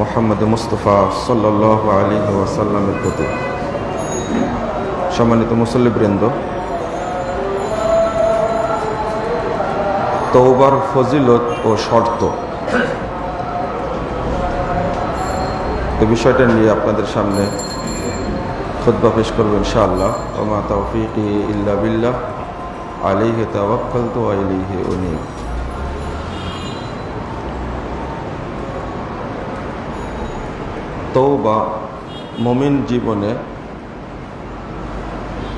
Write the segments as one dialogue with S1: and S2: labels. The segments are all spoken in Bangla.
S1: মোহাম্মদ মুস্তফা সাল্লাহ আলী ওয়াসাল্লামের প্রতি। সম্মানিত মুসল্লিবৃন্দ তৌবার ফজিলত ও শর্ত। এ বিষয়টা নিয়ে আপনাদের সামনে খুদ্া পেশ করব ইনশাআল্লাহ। ওমা তৌফিকি ইল্লা বিল্লাহ আলিহে তাওয়াক্কাল তো আলিহে উনি তৌবা মমিন জীবনে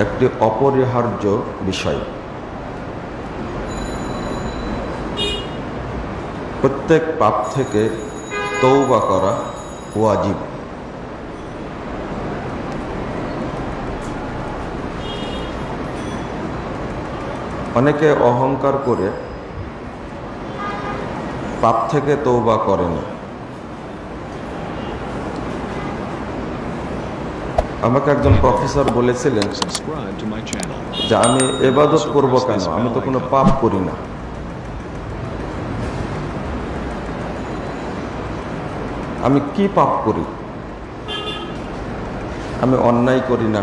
S1: একটি অপরিহার্য বিষয়। প্রত্যেক পাপ থেকে তৌবা করা ওয়াজিব। অনেকে অহংকার করে পাপ থেকে তৌবা করে আমাকে একজন প্রফেসর বলেছিলেন. যে আমি এবাদত করব কেন? আমি তো কোনো পাপ করি না। আমি কি পাপ করি? আমি অন্যায় করি না,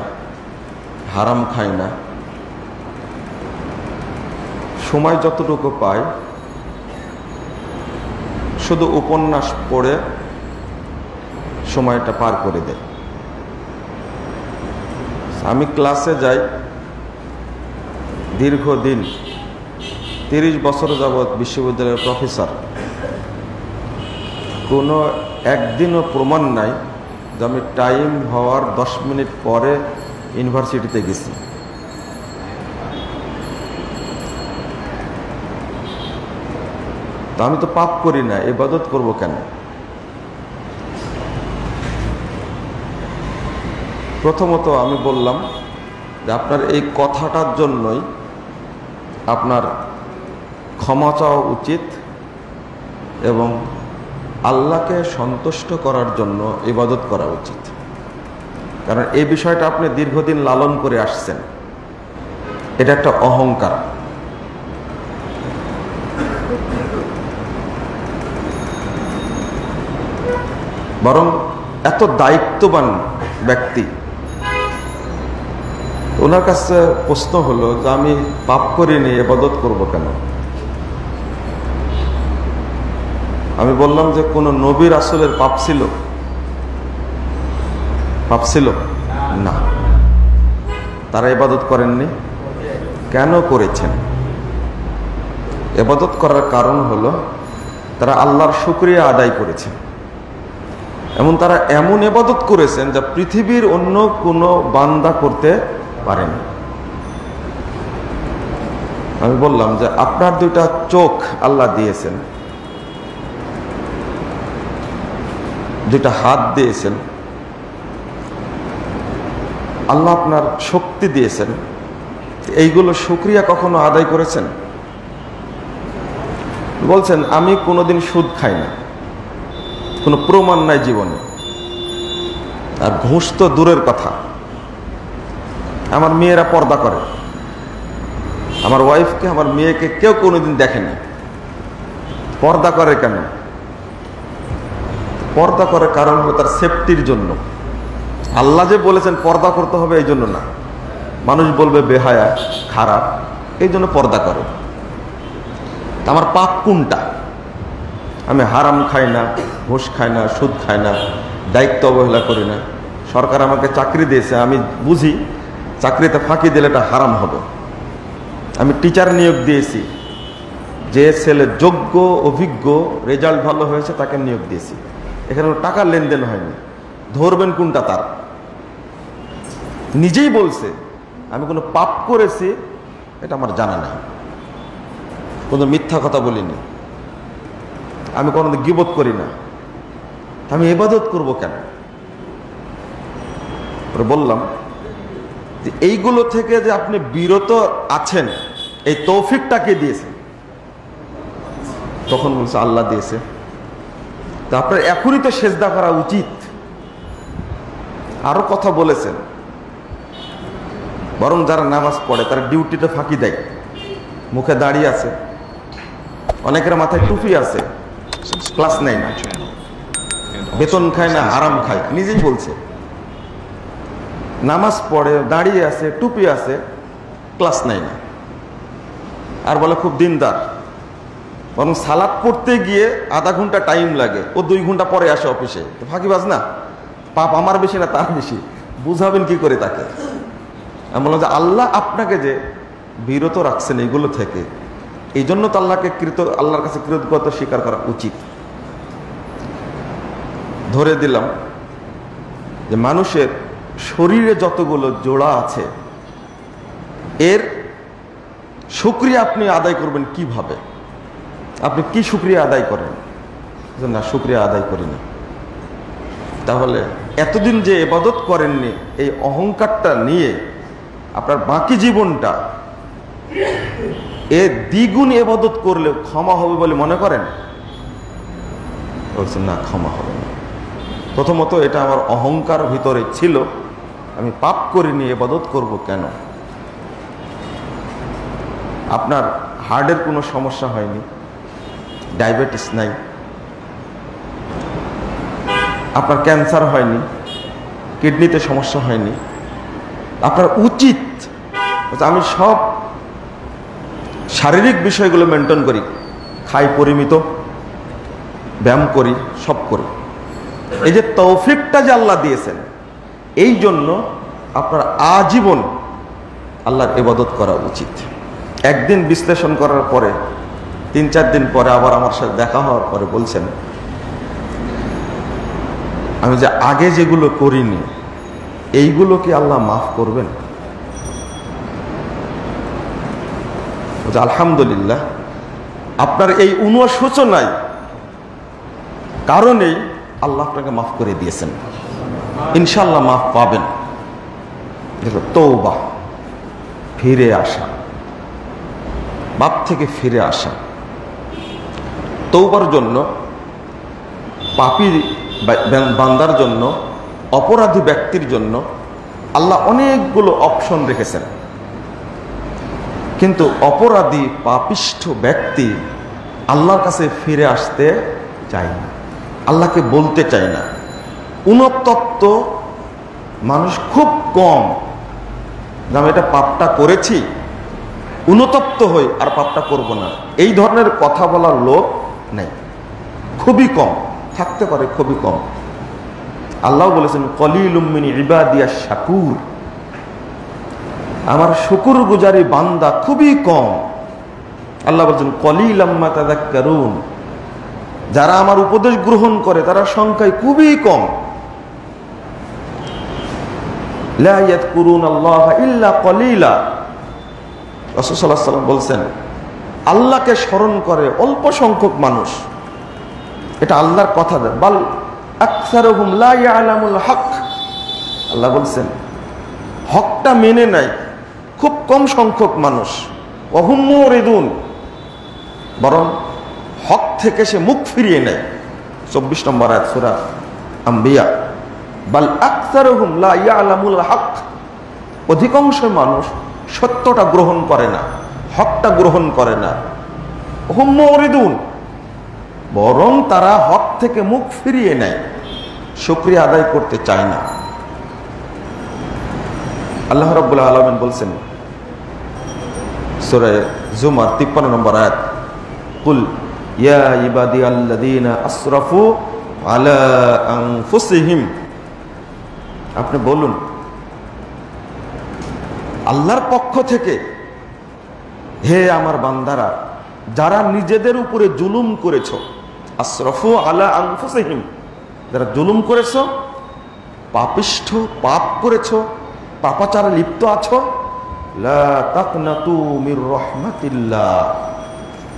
S1: হারাম খাই না। সময় যতটুকু পাই, শুধু উপন্যাস পড়ে সময়টা পার করে দেয়। আমি ক্লাসে যাই দীর্ঘদিন, তিরিশ বছর যাবৎ বিশ্ববিদ্যালয়ের প্রফেসর। কোনো একদিনও প্রমাণ নাই যে আমি টাইম হওয়ার দশ মিনিট পরে ইউনিভার্সিটিতে গেছি। তা আমি তো পাপ করি না, এবাদত করব কেন? প্রথমত আমি বললাম যে আপনার এই কথাটার জন্যই আপনার ক্ষমা চাওয়া উচিত এবং আল্লাহকে সন্তুষ্ট করার জন্য ইবাদত করা উচিত। কারণ এই বিষয়টা আপনি দীর্ঘদিন লালন করে আসছেন। এটা একটা অহংকার। বরং এত দায়িত্ববান ব্যক্তি ওনার কাছে প্রশ্ন হলো যে আমি পাপ করিনি এবাদত করব কেন? আমি বললাম যে কোন নবীর আসলের পাপ ছিল। পাপ ছিল? না। তারা এবাদত করেননি? কেন করেছেন? এবাদত করার কারণ হলো তারা আল্লাহর শুক্রিয়া আদায় করেছেন এমন তারা এমন এবাদত করেছেন যা পৃথিবীর অন্য কোনো বান্দা করতে পারেন। আমি বললাম যে আপনার দুইটা চোখ আল্লাহ দিয়েছেন। দুইটা হাত দিয়েছেন। আল্লাহ আপনার শক্তি দিয়েছেন। এইগুলো সুক্রিয়া কখনো আদায় করেছেন? বলছেন, আমি কোনোদিন সুদ খাই না। কোনো প্রমাণ নাই জীবনে। আর ঘুষ তো দূরের কথা। আমার মেয়েরা পর্দা করে। আমার ওয়াইফকে আমার মেয়েকে কেউ কোনোদিন দেখেনি পর্দা করে কেন? পর্দা করার কারণ হলো তার সেফটির জন্য। আল্লাহ যে বলেছেন পর্দা করতে হবে এই জন্য না। মানুষ বলবে, বেহায়া, খারাপ, এই জন্য পর্দা করে। আমার পাপ কোনটা? আমি হারাম খাই না, ঘুষ খাই না, সুদ খাই না, দায়িত্ব অবহেলা করি না। সরকার আমাকে চাকরি দিয়েছে, আমি বুঝি চাকরিতে ফাঁকি দিলে এটা হারাম হবে। আমি টিচার নিয়োগ দিয়েছি। যে ছেলে যোগ্য, অভিজ্ঞ রেজাল্ট ভালো হয়েছে তাকে নিয়োগ দিয়েছি। এখানে টাকার লেনদেন হয়নি। ধরবেন কোনটা তার? নিজেই বলছে, আমি কোনো পাপ করেছি, এটা আমার জানা নেই। কোনো মিথ্যা কথা বলিনি। আমি কোনো গিবোধ করি না। আমি এবাদত করব কেন? বললাম এইগুলো থেকে যে আপনি বিরত আছেন এই তৌফিকটা কে দিয়েছেন তখন বলছে আল্লাহ দিয়েছে। তা আপনার এখনই তো সেজদা করা উচিত। আরও কথা বলেছেন। বরং যারা নামাজ পড়ে তারা ডিউটিটা ফাঁকি দেয়। মুখে দাঁড়িয়ে আছে। অনেকের মাথায় টুপি আছে। Class
S2: my channel.
S1: বেতন খায় না আরাম খায়। নিজেই বলছে। নামাজ পড়ে, দাঁড়িয়ে আছে, টুপি আছে ক্লাস নেয় না। আর বলে খুব দিনদার। বরং সালাদ পড়তে গিয়ে আধা ঘণ্টা টাইম লাগে। ও দুই ঘণ্টা পরে আসে অফিসে তো ফাঁকিবাজ না? পাপ আমার বেশি না তার বেশি। বুঝাবেন কি করে তাকে? আমি বললাম যে, আল্লাহ আপনাকে যে বিরত রাখছেন এগুলো থেকে, এই জন্য তো আল্লাহকে কৃত, আল্লাহর কাছে কৃতজ্ঞতা স্বীকার করা উচিত। ধরে দিলাম যে, মানুষের শরীরে যতগুলো জোড়া আছে, এর শুক্রিয়া আপনি আদায় করবেন কীভাবে? আপনি কি শুক্রিয়া আদায় করেন? না শুক্রিয়া আদায় করিনি। তাহলে এতদিন যে এবাদত করেননি, এই অহংকারটা নিয়ে আপনার বাকি জীবনটা, এ দ্বিগুণ এবাদত করলে ক্ষমা হবে বলে মনে করেন? বলছেন, না, ক্ষমা হবে না। প্রথমত এটা আমার অহংকার ভিতরে ছিল। আমি পাপ করিনি এবাদত করব কেন? আপনার হার্টের কোনো সমস্যা হয়নি? ডায়াবেটিস নাই? আপনার ক্যান্সার হয়নি? কিডনিতে সমস্যা হয়নি? আপনার উচিত আমি সব শারীরিক বিষয়গুলো মেনটেন করি। খাই, পরিমিত, ব্যায়াম করি, সব করি। এই যে তৌফিকটা যে আল্লাহ দিয়েছেন এই জন্য আপনার আজীবন আল্লাহর ইবাদত করা উচিত। একদিন বিশ্লেষণ করার পরে, তিন চার দিন পরে আবার আমার সাথে দেখা হওয়ার পরে বলছেন, আমি যে আগে যেগুলো করিনি এইগুলো কি আল্লাহ মাফ করবেন? আলহামদুলিল্লাহ, আপনার এই অনুসূচনায় কারণেই আল্লাহ আপনাকে মাফ করে দিয়েছেন। ইনশাল্লাহ মাফ পাবেন। তৌবা ফিরে আসা, বাপ থেকে ফিরে আসা। তৌবার জন্য পাপি বান্দার জন্য, অপরাধী ব্যক্তির জন্য আল্লাহ অনেকগুলো অপশন রেখেছেন। কিন্তু অপরাধী, পাপিষ্ঠ ব্যক্তি আল্লাহর কাছে ফিরে আসতে চায় না। আল্লাহকে বলতে চায় না। উনতত্ত্ব মানুষ খুব কম। আমি এটা পাপটা করেছি, উনতপ্ত হই আর পাপটা করব না। এই ধরনের কথা বলার লোক নেই। খুবই কম, থাকতে পারে খুবই কম। আল্লাহ বলেছেন কলিল উম্মিনী ইবাদিয়া শাকুর। আমার শুকুর গুজারি বান্দা খুবই কম। আল্লাহ বলছেন কলিল আম্মা তাদাক্কারুন। যারা আমার উপদেশ গ্রহণ করে, তারা সংখ্যায় খুবই কম। বলছেন, আল্লাহকে স্মরণ করে অল্প সংখ্যক মানুষ। এটা আল্লাহর কথা হক। আল্লাহ বলছেন, হকটা মেনে নাই খুব কম সংখ্যক মানুষ। অহুম্মরিদুন বরং হক থেকে সে মুখ ফিরিয়ে নেয়। চব্বিশ নম্বর আয়াত সূরা আম্বিয়া। বাল আকসারহুম লা ইয়ালামুল হক। অধিকাংশ মানুষ সত্যটা গ্রহণ করে না, হকটা গ্রহণ করে না। হুম্মরিদুন বরং তারা হক থেকে মুখ ফিরিয়ে নেয়, শুক্রিয়া আদায় করতে চায় না। আল্লাহ রব্বুল্লাহ আলমিন বলছেন, সুরে জুমার তিপ্পান্ন নম্বর আয়াত, কুল ইয়া ইবাদি আল্লাদিনা আসরাফু আলা আনফুসিহিম। আপনি বলুন। আল্লাহর পক্ষ থেকে হে আমার বান্দারা, যারা নিজেদের উপরে জুলুম করেছ, আশরফু আলা আনফুসিহিম, যারা জুলুম করেছ, পাপিষ্ঠ, পাপ করেছ, পাপাচারে লিপ্ত আছো, লা তাকনাতু মির রহমাতিল্লাহ,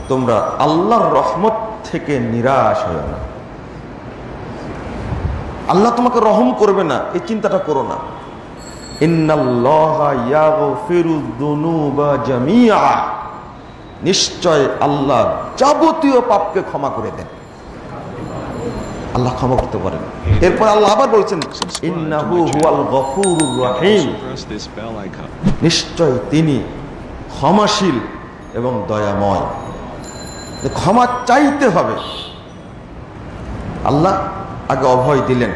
S1: তোমরা আল্লাহর রহমত থেকে নিরাশ হয়ে না। আল্লাহ তোমাকে রহম করবে না, এই চিন্তাটা করো না। নিশ্চয় আল্লাহ যাবতীয় পাপকে ক্ষমা করে দেন। আল্লাহ ক্ষমা করতে পারেন। এরপর আল্লাহ আবার বলছেন নিশ্চয় তিনি ক্ষমাশীল এবং দয়াময়। ক্ষমা চাইতে হবে। আল্লাহ আগে অভয় দিলেন।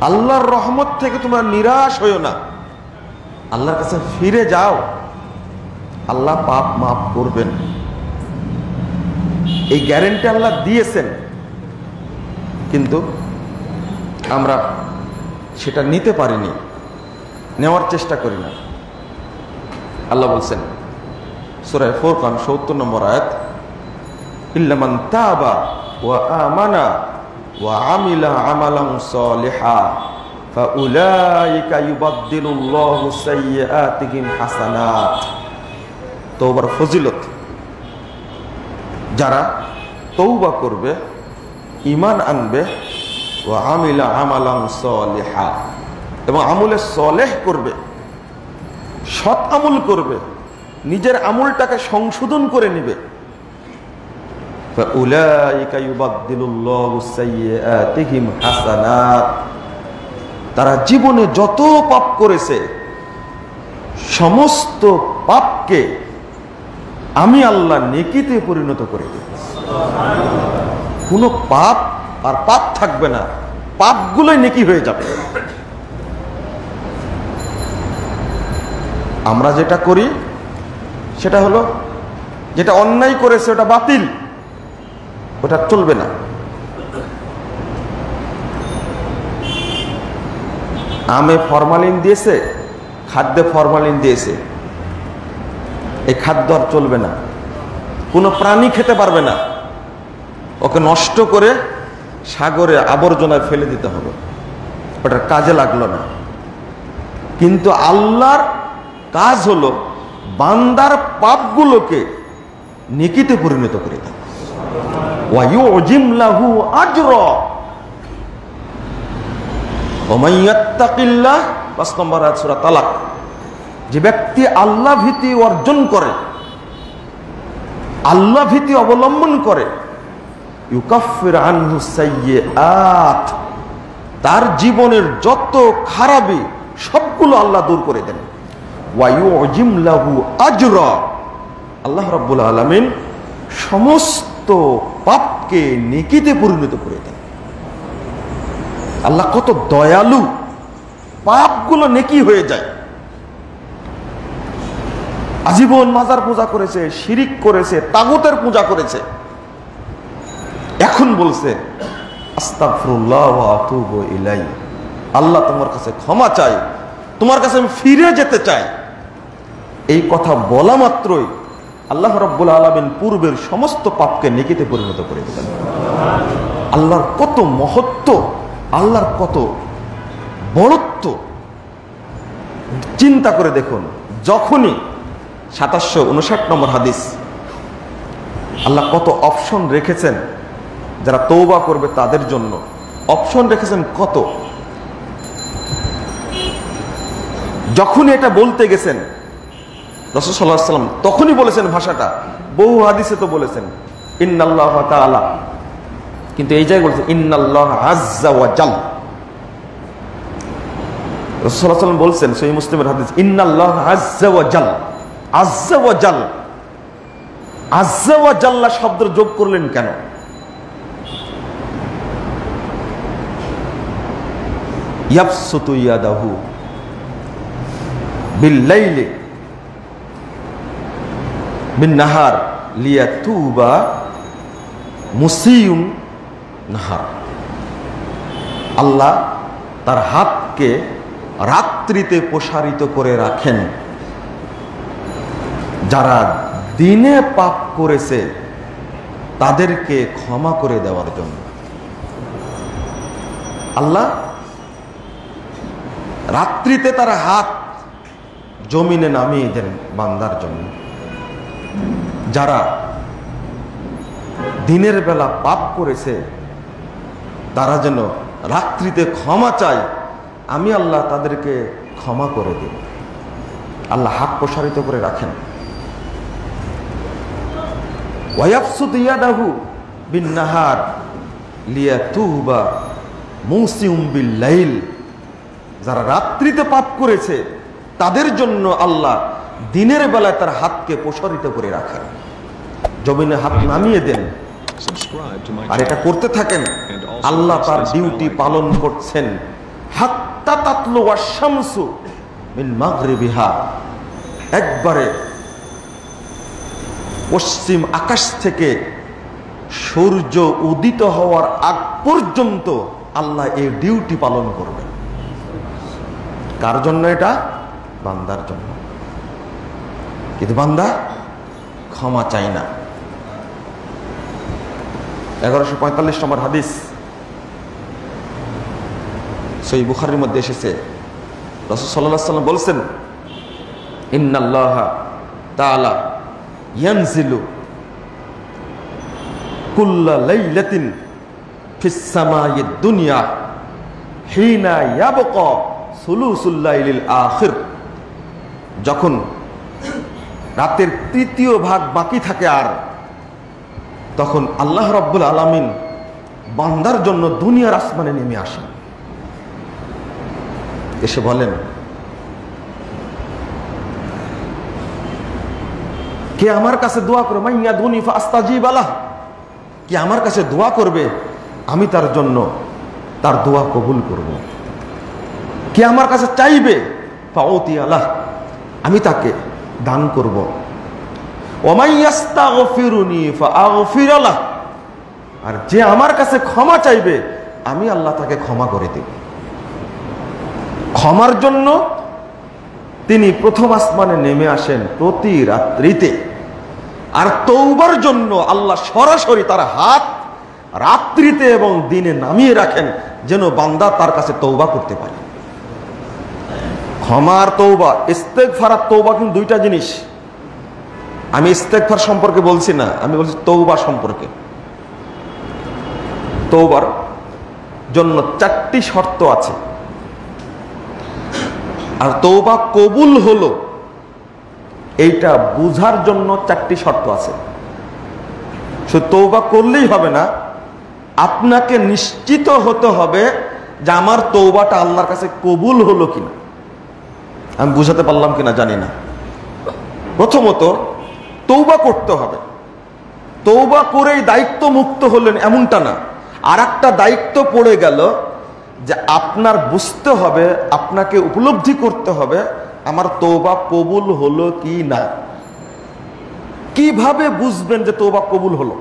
S1: আল্লাহর রহমত থেকে তোমরা নিরাশ হইও না। আল্লাহর কাছে ফিরে যাও। আল্লাহ পাপ মাফ করবেন। এই গ্যারেন্টি আল্লাহ দিয়েছেন। কিন্তু আমরা সেটা নিতে পারিনি। নেওয়ার চেষ্টা করি না। আল্লাহ বলছেন সুরায় ফোরকান সত্তর নম্বর আয়াত ইল্লামান তাবা ওয়া আমানা ওয়া আমিলা আমালান সালিহা ফাউলাইকা ইউবাদদিলুল্লাহু সাইয়্যাতিহিম হাসানাত তওবার ফজিলত। যারা তৌবা করবে ইমান আনবে ও আমিলা আমালাম সলেহা, এবং আমলে সলেহ করবে, সৎ আমল করবে, নিজের আমলটাকে সংশোধন করে নিবে তারা জীবনে যত পাপ করেছে, সমস্ত পাপকে আমি আল্লাহ নেকিতে পরিণত করে দেব কোনো পাপ, আর পাপ থাকবে না, পাপগুলোই নেকি হয়ে যাবে। আমরা যেটা করি, সেটা হলো, যেটা অন্যায় করেছে ওটা বাতিল। ওটা চলবে না। আমে ফরমালিন দিয়েছে, খাদ্যে ফরমালিন দিয়েছে। এই খাদ্য আর চলবে না। কোনো প্রাণী খেতে পারবে না। ওকে নষ্ট করে সাগরে আবর্জনায় ফেলে দিতে হবে। ওটার কাজে লাগল না। কিন্তু আল্লাহর কাজ হলো বান্দার পাপগুলোকে নিকিতে পরিণত করে দেয় ওয়ায়ুজিমলাহু আজর। ওমাইয়াত্তাকিল্লাহ পাঁচ নম্বর আয়াত সূরা তালাক। যে ব্যক্তি আল্লাহ ভীতি অর্জন করে, আল্লাহ ভীতি অবলম্বন করে, ইউকাফির আনহু সাইয়্যাত তার জীবনের যত খারাপি সবগুলো আল্লাহ দূর করে দেন। ওয়ায়ুজিম লাহু আজরা। আল্লাহ রাব্বুল আলামিন সমস্ত পাপকে নেকিতে পরিণত করে দেন আল্লাহ কত দয়ালু, পাপগুলো নেকি হয়ে যায়। আজীবন মাজার পূজা করেছে, শিরিক করেছে, তাগতের পূজা করেছে। এখন বলছে ইলাই আল্লাহ তোমার কাছে ক্ষমা চাই তোমার কাছে আমি ফিরে যেতে চাই। এই কথা বলা মাত্রই আল্লাহ রাব্বুল আলামিন পূর্বের সমস্ত পাপকে নেকিতে পরিণত করে দিলেন। আল্লাহর কত মহত্ব, আল্লাহর কত বড়ত্ব, চিন্তা করে দেখুন, যখনই সাতাশশো উনষাট নম্বর হাদিস, আল্লাহ কত অপশন রেখেছেন, যারা তৌবা করবে তাদের জন্য। অপশন রেখেছেন কত? যখনই এটা বলতে গেছেন রসদ সাল্লাহ সাল্লাম তখনই বলেছেন ভাষাটা। বহু হাদিসে তো বলেছেন, ইন্নাল্লাহ তাআলা। কিন্তু এই জায়গায় বলছে ইন্নাল্লাহ আজ্জা ওয়া রসুল্লাহ সাল্লাম বলছেন, সহি মুসলিমের হাদিস, ইন্নাল্লাহ শব্দ যোগ করলেন কেন? ইয়াবসুতু ইয়াদাহু বিল্লাইলি বিন নাহার লিয়াতুবা মুসিউম নাহার। আল্লাহ তার হাতকে রাত্রিতে প্রসারিত করে রাখেন। যারা দিনে পাপ করেছে, তাদেরকে ক্ষমা করে দেওয়ার জন্য। আল্লাহ রাত্রিতে তার হাত জমিনে নামিয়ে দেন বান্দার জন্য। যারা দিনের বেলা পাপ করেছে, তারা যেন রাত্রিতে ক্ষমা চায়, আমি আল্লাহ তাদেরকে ক্ষমা করে দিই আল্লাহ হাত প্রসারিত করে রাখেন। নাহার লাইল যারা রাত্রিতে পাপ করেছে, তাদের জন্য আল্লাহ দিনের বেলায় তার হাতকে প্রসারিত করে রাখেন। জমিনে হাত নামিয়ে দেন। আর এটা করতে থাকেন। আল্লাহ তার ডিউটি পালন করছেন। হাত্তা তাতলু মিন একবারে পশ্চিম আকাশ থেকে সূর্য উদিত হওয়ার আগ পর্যন্ত আল্লাহ এই ডিউটি পালন করবেন। কার জন্য এটা? বান্দার জন্য। কিন্তু বান্দা ক্ষমা চাই না। এগারোশো পঁয়তাল্লিশ নম্বর হাদিস সেই বুখারির মধ্যে এসেছে। রসুল সাল্লাহ সাল্লাম বলছেন, ইন্নাল্লাহ ফিস দুনিয়া যখন রাতের তৃতীয় ভাগ বাকি থাকে আর তখন আল্লাহ রব্বুল আলামিন বান্দার জন্য দুনিয়ার আসমানে নেমে আসেন। এসে বলেন, কে আমার কাছে দোয়া করবে? মাইয়া দুনি ফাস্তাজিব আলাহ কে আমার কাছে দোয়া করবে, আমি তার জন্য তার দোয়া কবুল করব। কে আমার কাছে চাইবে? পাওতি আলাহ আমি তাকে দান করব। আর যে আমার কাছে ক্ষমা চাইবে, আমি আল্লাহ তাকে ক্ষমা করে দেব। ক্ষমার জন্য তিনি প্রথম আসমানে নেমে আসেন প্রতি রাত্রিতে। আর তৌবার জন্য আল্লাহ সরাসরি তার হাত রাত্রিতে এবং দিনে নামিয়ে রাখেন, যেন বান্দা তার কাছে তৌবা করতে পারে। ক্ষমার তৌবা ইস্তেক ফারার তৌবা কিন্তু দুইটা জিনিস। আমি ইস্তেক ফার সম্পর্কে বলছি না, আমি বলছি তৌবা সম্পর্কে। তৌবার জন্য চারটি শর্ত আছে। আর তৌবা কবুল হলো, এইটা বুঝার জন্য চারটি শর্ত আছে। শুধু তৌবা করলেই হবে না, আপনাকে নিশ্চিত হতে হবে যে আমার তৌবাটা আল্লাহর কাছে কবুল হলো কিনা। আমি বুঝাতে পারলাম কিনা জানি না। প্রথমত তৌবা করতে হবে। তৌবা করেই দায়িত্ব মুক্ত হলেন এমনটা না। আর একটা দায়িত্ব পড়ে গেল যে আপনার বুঝতে হবে, আপনাকে উপলব্ধি করতে হবে আমার তৌবা কবুল হলো কি না। কীভাবে বুঝবেন যে তৌবা কবুল হলো?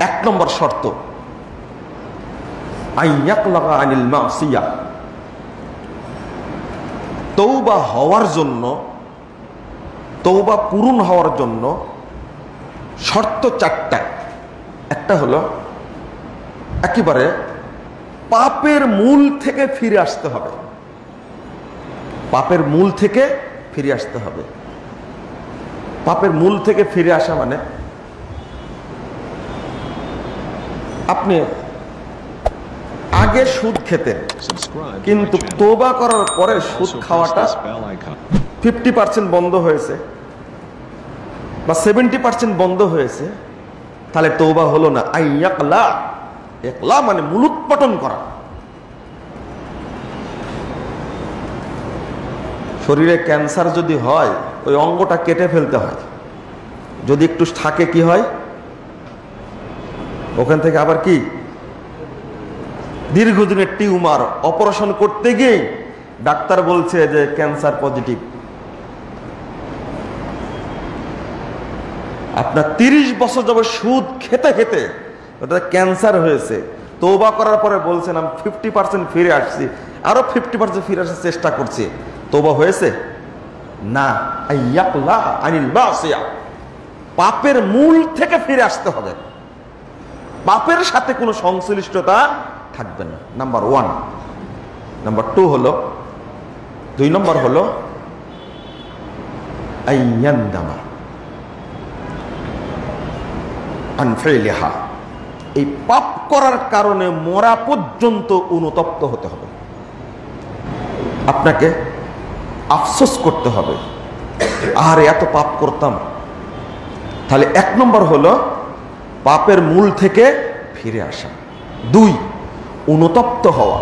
S1: এক নম্বর শর্ত আইয়াক লাগা আনিল মাসিয়া। তৌবা হওয়ার জন্য তৌবা পূরণ হওয়ার জন্য শর্ত চারটা। একটা হলো একেবারে পাপের মূল থেকে ফিরে আসতে হবে। পাপের মূল থেকে ফিরে আসতে হবে। পাপের মূল থেকে ফিরে আসা মানে আপনি আগে সুদ খেতেন। কিন্তু তোবা করার পরে সুদ খাওয়াটা. ফিফটি পার্সেন্ট বন্ধ হয়েছে বা সেভেন্টি পার্সেন্ট বন্ধ হয়েছে তাহলে তৌবা হলো না। আই একলা একলা মানে মূলোৎপাটন করা। শরীরে ক্যান্সার যদি হয় ওই অঙ্গটা কেটে ফেলতে হয়। যদি একটু থাকে কি হয়? ওখান থেকে আবার কি? দীর্ঘদিনের টিউমার অপারেশন করতে গিয়ে ডাক্তার বলছে যে ক্যান্সার পজিটিভ। আপনার তিরিশ বছর যাবে সুদ খেতে খেতে ওটা ক্যান্সার হয়েছে। তোবা করার পরে বলছেন, আমি ফিফটি পার্সেন্ট ফিরে আসছি। আরও ফিফটি পার্সেন্ট ফিরে আসার চেষ্টা করছি। তোবা হয়েছে? না। পাপের মূল থেকে ফিরে আসতে হবে। পাপের সাথে কোনো সংশ্লিষ্টতা থাকবে না। নাম্বার ওয়ান নাম্বার টু হলো, দুই নম্বর হলো, আইয়ান্দামা। আনফেলিহা এই পাপ করার কারণে মরা পর্যন্ত অনুতপ্ত হতে হবে। আপনাকে আফসোস করতে হবে। আর এত পাপ করতাম। তাহলে এক নম্বর হলো, পাপের মূল থেকে ফিরে আসা। দুই অনুতপ্ত হওয়া।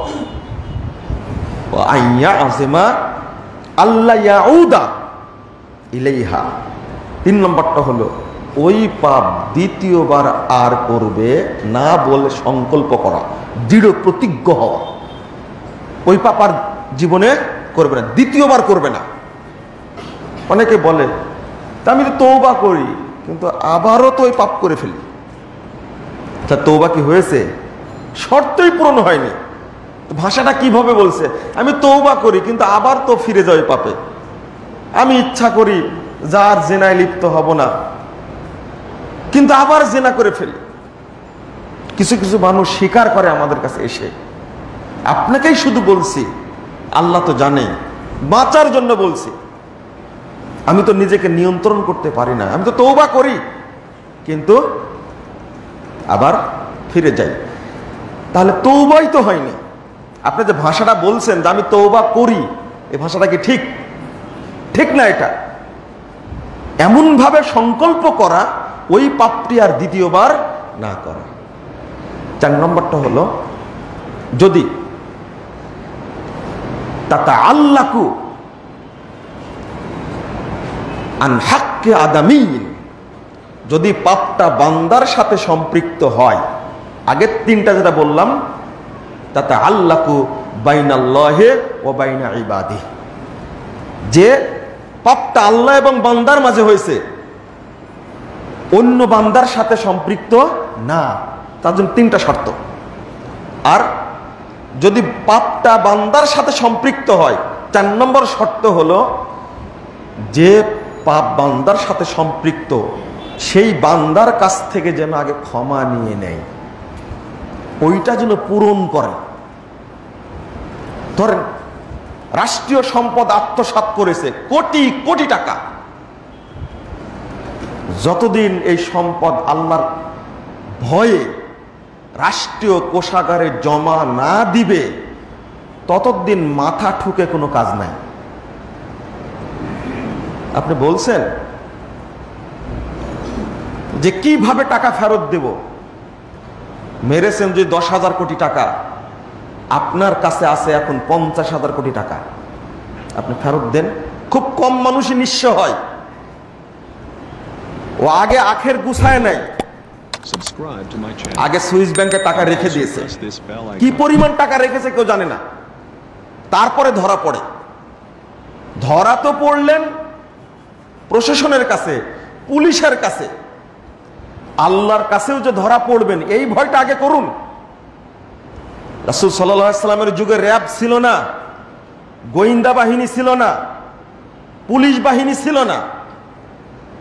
S1: আসেমা আল্লাহ ইয়াউদা ইলাইহা। তিন নম্বরটা হলো, ওই পাপ দ্বিতীয়বার আর করবে না বলে সংকল্প করা, দৃঢ় প্রতিজ্ঞ হওয়া। ওই পাপ আর জীবনে করবে না, দ্বিতীয়বার করবে না। অনেকে বলে আমি তো তৌবা করি, কিন্তু আবারও তো ওই পাপ করে ফেলি। তা তৌবা কি হয়েছে? শর্তই পূরণ হয়নি। ভাষাটা কীভাবে বলছে? আমি তৌবা করি, কিন্তু আবার তো ফিরে যাই পাপে। আমি ইচ্ছা করি, যার জেনায় লিপ্ত হব না, কিন্তু আবার জেনা করে ফেলি। কিছু কিছু মানুষ স্বীকার করে আমাদের কাছে এসে। আপনাকেই শুধু বলছি, আল্লাহ তো জানে, বাঁচার জন্য বলছি। আমি তো নিজেকে নিয়ন্ত্রণ করতে পারি না। আমি তো তৌবা করি, কিন্তু আবার ফিরে যাই। তাহলে তৌবাই তো হয়নি। আপনি যে ভাষাটা বলছেন যে আমি তৌবা করি এই ভাষাটা কি ঠিক? ঠিক না এটা? এমনভাবে সংকল্প করা, ওই পাপটি আর দ্বিতীয়বার না করা। চার নম্বরটা হলো, যদি তাতা আল্লাকু আনহাক্কে আদামিন, যদি পাপটা বান্দার সাথে সম্পৃক্ত হয় আগের তিনটা যেটা বললাম, তাতে আল্লাহকু বাইনাল্লাহে ও বাইনা ইবাদি যে পাপটা আল্লাহ এবং বান্দার মাঝে হয়েছে, অন্য বান্দার সাথে সম্পৃক্ত না, তার জন্য তিনটা শর্ত। আর যদি পাপটা বান্দার সাথে সম্পৃক্ত হয়, চার নম্বর শর্ত হলো, যে পাপ বান্দার সাথে সম্পৃক্ত, সেই বান্দার কাছ থেকে যেন আগে ক্ষমা নিয়ে নেয়। ওইটা যেন পূরণ করে। ধরেন, রাষ্ট্রীয় সম্পদ আত্মসাত করেছে, কোটি কোটি টাকা। যতদিন এই সম্পদ আল্লাহর ভয়ে রাষ্ট্রীয় কোষাগারে জমা না দিবে, ততদিন মাথা ঠুকে কোনো কাজ নাই। আপনি বলছেন যে কীভাবে টাকা ফেরত দেব? মেরেছেন যে দশ হাজার কোটি টাকা আপনার কাছে আছে এখন পঞ্চাশ হাজার কোটি টাকা। আপনি ফেরত দেন। খুব কম মানুষই নিঃস্ব হয়। ও আগে আখের গুছায়
S2: channel.
S1: আগে সুইস ব্যাংকে টাকা রেখে দিয়েছে. কি পরিমাণ টাকা রেখেছে কেউ জানে না। তারপরে ধরা পড়ে। ধরা তো পড়লেন প্রশাসনের কাছে পুলিশের কাছে। আল্লাহর কাছেও যে ধরা পড়বেন, এই ভয়টা আগে করুন। রাসুল সাল্লামের যুগে র্যাব ছিল না, গোয়েন্দা বাহিনী ছিল না, পুলিশ বাহিনী ছিল না।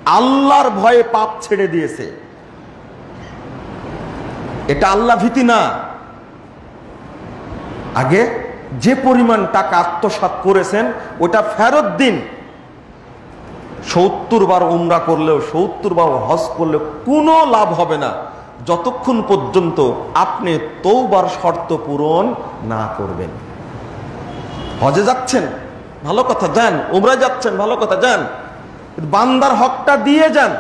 S1: আল্লাহর ভয়ে পাপ ছেড়ে দিয়েছে। এটা আল্লাহ ভীতি না। আগে যে পরিমাণ টাকা আত্মসাত করেছেন, ওটা ফেরত দিন। সত্তর বার উমরা করলেও, সত্তর বার হজ করলেও কোনো লাভ হবে না। যতক্ষণ পর্যন্ত আপনি তৌবার শর্ত পূরণ না করবেন। হজে যাচ্ছেন, ভালো কথা, যান। উমরায় যাচ্ছেন, ভালো কথা, যান। বান্দার হকটা দিয়ে যান।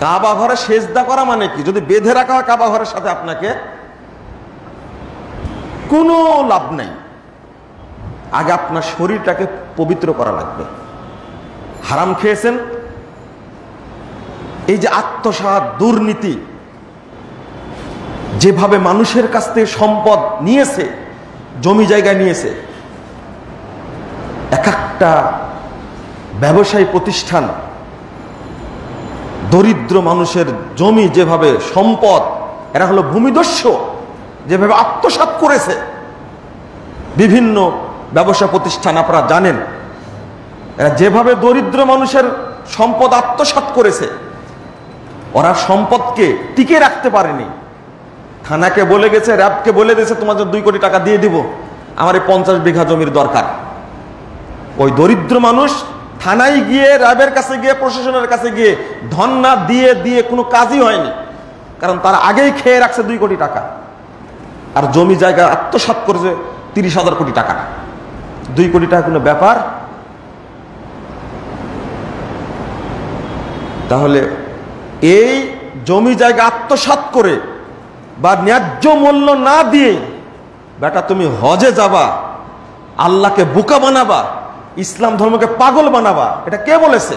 S1: কাবা ঘরে সেজদা করা মানে কি? যদি বেঁধে রাখা হয় কাবা ঘরের সাথে আপনাকে, কোনো লাভ নাই। আগে আপনার শরীরটাকে পবিত্র করা লাগবে। হারাম খেয়েছেন? এই যে আত্মসাত দুর্নীতি, যেভাবে মানুষের কাছ থেকে সম্পদ নিয়েছে, জমি জায়গায় নিয়েছে, এক একটা ব্যবসায়ী প্রতিষ্ঠান, দরিদ্র মানুষের জমি যেভাবে সম্পদ, এরা হলো ভূমিদস্য, যেভাবে আত্মসাত করেছে। বিভিন্ন ব্যবসা প্রতিষ্ঠান আপনারা জানেন। যেভাবে দরিদ্র মানুষের সম্পদ আত্মসাত করেছে, ওরা সম্পদকে টিকে রাখতে পারেনি। থানাকে বলে গেছে, র্যাবকে বলে দিয়েছে তোমাদের দুই কোটি টাকা দিয়ে দিব। আমার এই পঞ্চাশ বিঘা জমির দরকার। ওই দরিদ্র মানুষ থানায় গিয়ে, র্যাবের কাছে গিয়ে, প্রশাসনের কাছে গিয়ে ধন না দিয়ে দিয়ে কোনো কাজই হয়নি। কারণ তার আগেই খেয়ে রাখছে দুই কোটি টাকা। আর জমি জায়গা আত্মসাত করেছে তিরিশ হাজার কোটি টাকা। দুই কোটি টাকা কোনো ব্যাপার তাহলে এই জমি জায়গা আত্মসাত করে বা ন্যায্য মূল্য না দিয়ে, বেটা তুমি হজে যাবা, আল্লাহকে বোকা বানাবা, ইসলাম ধর্মকে পাগল বানাবা, এটা কে বলেছে?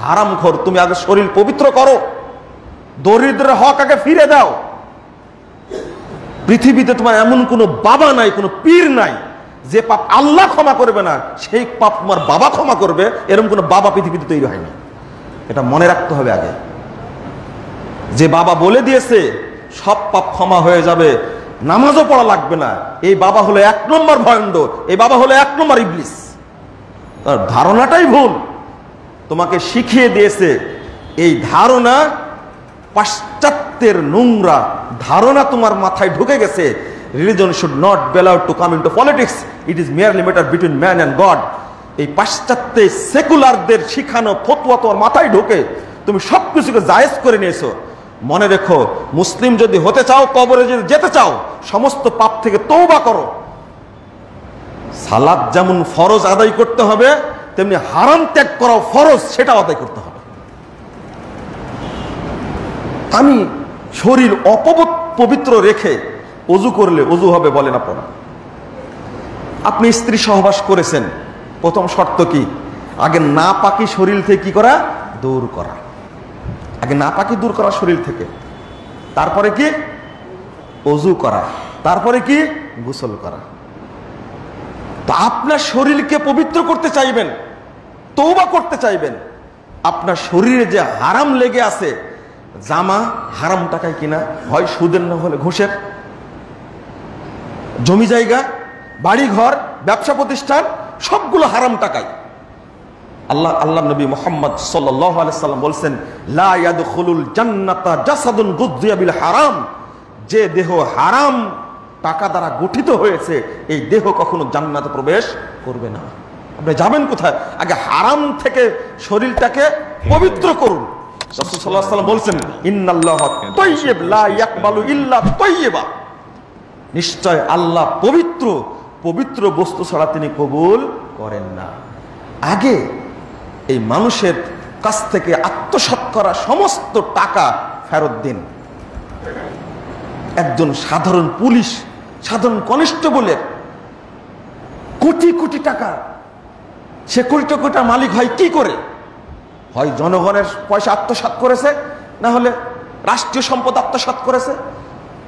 S1: হারাম খোর, তুমি আগে শরীর পবিত্র করো, দরিদ্রের হক আগে ফিরে দাও। পৃথিবীতে তোমার এমন কোনো বাবা নাই, কোনো পীর নাই, যে পাপ আল্লাহ ক্ষমা করবে না, সেই পাপ তোমার বাবা ক্ষমা করবে, এরকম কোনো বাবা পৃথিবীতে তৈরি হয়নি। এটা মনে রাখতে হবে আগে। যে বাবা বলে দিয়েছে, সব পাপ ক্ষমা হয়ে যাবে, নামাজও পড়া লাগবে না। এই বাবা হলো এক নম্বর ভয়ণ্ড এই বাবা হলো এক নম্বর ইবলিস। তার ধারণাটাই ভুল। তোমাকে শিখিয়ে দিয়েছে, এই ধারণা পাশ্চাত্যের নোংরা ধারণা তোমার মাথায় ঢুকে গেছে। Religion should not be allowed to come into politics it is merely matter between man and God এই পাশ্চাত্যে সেকুলারদের শিখানো ফতুয়া তোমার মাথায় ঢুকে, তুমি সব কিছুকে জায়েজ করে নিয়েছো। মনে রেখো, মুসলিম যদি হতে চাও, কবরে যদি যেতে চাও, সমস্ত পাপ থেকে তৌবা করো। সালাদ যেমন ফরজ আদায় করতে হবে, তেমনি হারাম ত্যাগ করাও ফরজ, সেটাও আদায় করতে হবে। আমি শরীর অপব- পবিত্র রেখে অজু করলে অজু হবে বলেন আপনারা। আপনি স্ত্রী সহবাস করেছেন প্রথম শর্ত কি? আগে না পাকি শরীর থেকে কি করা? দূর করা। আগে না পাকি দূর করা শরীর থেকে। তারপরে কি? অজু করা। তারপরে কি? গোসল করা। তো আপনার শরীরকে পবিত্র করতে চাইবেন তৌবা করতে চাইবেন। আপনার শরীরে যে হারাম লেগে আছে, জামা হারাম টাকায় কিনা, হয় সুদের না হলে ঘুষের। জমি জায়গা বাড়ি ঘর ব্যবসা প্রতিষ্ঠান সবগুলো হারাম টাকায় আল্লাহ আল্লাহ নবী মোহাম্মদ সাল্লাম বলছেন হারাম। যে দেহ হারাম টাকা দ্বারা গঠিত হয়েছে, এই দেহ কখনো জান্নাতে প্রবেশ করবে না। আপনি যাবেন কোথায়? আগে হারাম থেকে শরীরটাকে পবিত্র করুন। সাল্লাম বলছেন, ইন্নাল্লাহ নিশ্চয় আল্লাহ পবিত্র পবিত্র বস্তু ছাড়া তিনি কবুল করেন না। আগে এই মানুষের কাছ থেকে আত্মসাৎ করা সমস্ত টাকা ফেরত দিন। একজন সাধারণ পুলিশ, সাধারণ কনস্টেবলের কোটি কোটি টাকা, সে কোটি কোটি মালিক হয় কি করে? হয় জনগণের পয়সা আত্মসাৎ করেছে, না হলে রাষ্ট্রীয় সম্পদ আত্মসাৎ করেছে?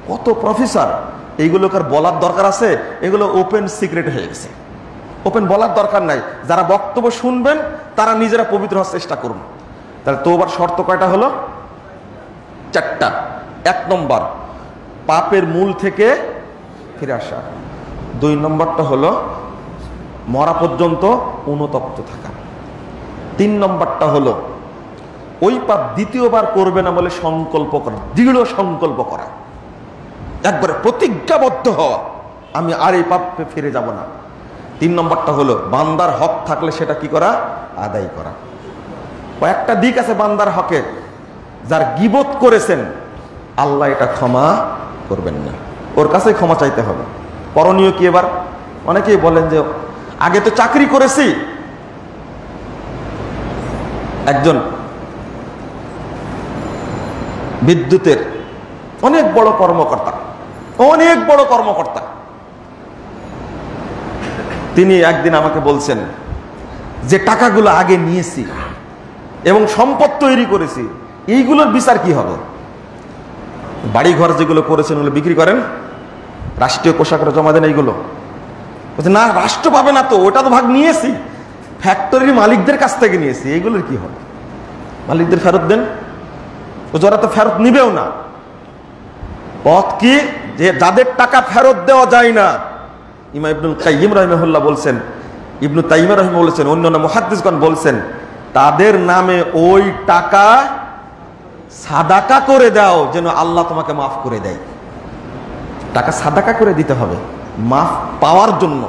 S1: কত প্রফেসর এইগুলোকে আর বলার দরকার আছে? এগুলো ওপেন সিক্রেট হয়ে গেছে। ওপেন বলার দরকার নাই। যারা বক্তব্য শুনবেন, তারা নিজেরা পবিত্র হওয়ার চেষ্টা করুন। তাহলে তোবার শর্ত কয়টা হলো? চারটা। এক নম্বর, পাপের মূল থেকে ফিরে আসা। দুই নম্বরটা হলো, মরা পর্যন্ত অনুতপ্ত থাকা। তিন নম্বরটা হলো, ওই পাপ দ্বিতীয়বার করবে না বলে সংকল্প করা। দৃঢ় সংকল্প করা। একবারে প্রতিজ্ঞাবদ্ধ হওয়া আমি আর এই পাপে ফিরে যাব না। তিন নম্বরটা হলো, বান্দার হক থাকলে সেটা কি করা? আদায় করা। কয়েকটা দিক আছে বান্দার হকের। যার গিবত করেছেন, আল্লাহ এটা ক্ষমা করবেন না। ওর কাছে ক্ষমা চাইতে হবে। করণীয় কি এবার? অনেকেই বলেন যে, আগে তো চাকরি করেছি। একজন বিদ্যুতের অনেক বড় কর্মকর্তা। অনেক বড় কর্মকর্তা। তিনি একদিন আমাকে বলছেন যে, টাকাগুলো আগে নিয়েছি এবং সম্পদ তৈরি করেছি, এইগুলোর বিচার কি হবে? বাড়ি ঘর যেগুলো করেছেন, ওগুলো বিক্রি করেন, রাষ্ট্রীয় কোষাগারে জমা দেন এইগুলো। বলছে, না, রাষ্ট্র পাবে না তো, ওটা তো ভাগ নিয়েছি। ফ্যাক্টরির মালিকদের কাছ থেকে নিয়েছি, এইগুলোর কি হবে? মালিকদের ফেরত দেন। ও যারা তো ফেরত নিবেও না। পথ কি? যে যাদের টাকা ফেরত দেওয়া যায় না ইমা ইবনুল কাইম রহমহুল্লাহ বলছেন, ইবনু তাইমা রহিম বলেছেন, অন্যান্য মহাদ্দিসগণ বলছেন, তাদের নামে ওই টাকা সাদাকা করে দাও যেন আল্লাহ তোমাকে মাফ করে দেয়। টাকা সাদাকা করে দিতে হবে, মাফ পাওয়ার জন্য।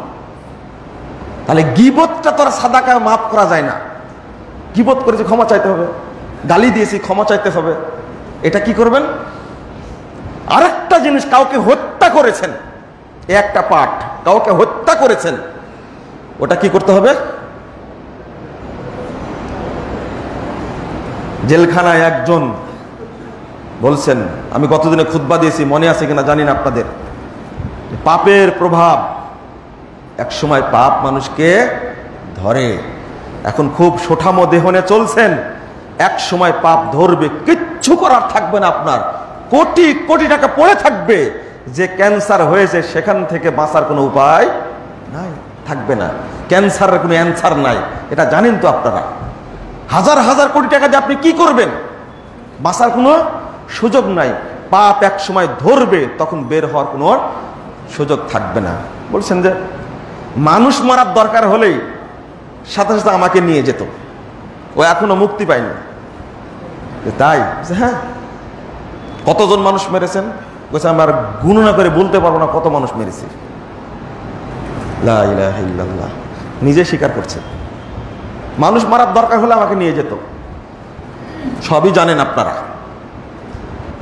S1: তাহলে গিবতটা তোর সাদাকা মাফ করা যায় না। গিবত করেছে ক্ষমা চাইতে হবে, গালি দিয়েছি ক্ষমা চাইতে হবে। এটা কি করবেন? আরেকটা জিনিস কাউকে হত্যা করেছেন একটা পাঠ, কাউকে হত্যা করেছেন, ওটা কি করতে হবে? জেলখানায় একজন বলছেন, আমি কতদিনে খুতবা দিয়েছি, মনে আছে কিনা জানি না আপনাদের। পাপের প্রভাব, এক সময় পাপ মানুষকে ধরে, এখন খুব সোঠামো দেহনে চলছেন, এক সময় পাপ ধরবে, কিচ্ছু করার থাকবে না আপনার। কোটি কোটি টাকা পড়ে থাকবে। যে ক্যান্সার হয়েছে সেখান থেকে বাঁচার কোনো উপায় নাই, থাকবে না। ক্যান্সারের কোনো অ্যান্সার নাই, এটা জানেন তো আপনারা। হাজার হাজার কোটি টাকা দিয়ে আপনি কি করবেন? বাঁচার কোনো সুযোগ নাই। পাপ এক সময় ধরবে, তখন বের হওয়ার কোনো সুযোগ থাকবে না। বলছেন যে, মানুষ মারার দরকার হলেই সাথে সাথে আমাকে নিয়ে যেত। ও এখনও মুক্তি পায়নি। তাই? হ্যাঁ। কতজন মানুষ মেরেছেন? বলছে আমার গুণনা করে বলতে পারব না কত মানুষ মেরেছি। নিজে স্বীকার করছে। মানুষ মারার দরকার হলে আমাকে নিয়ে যেত। সবই জানেন আপনারা।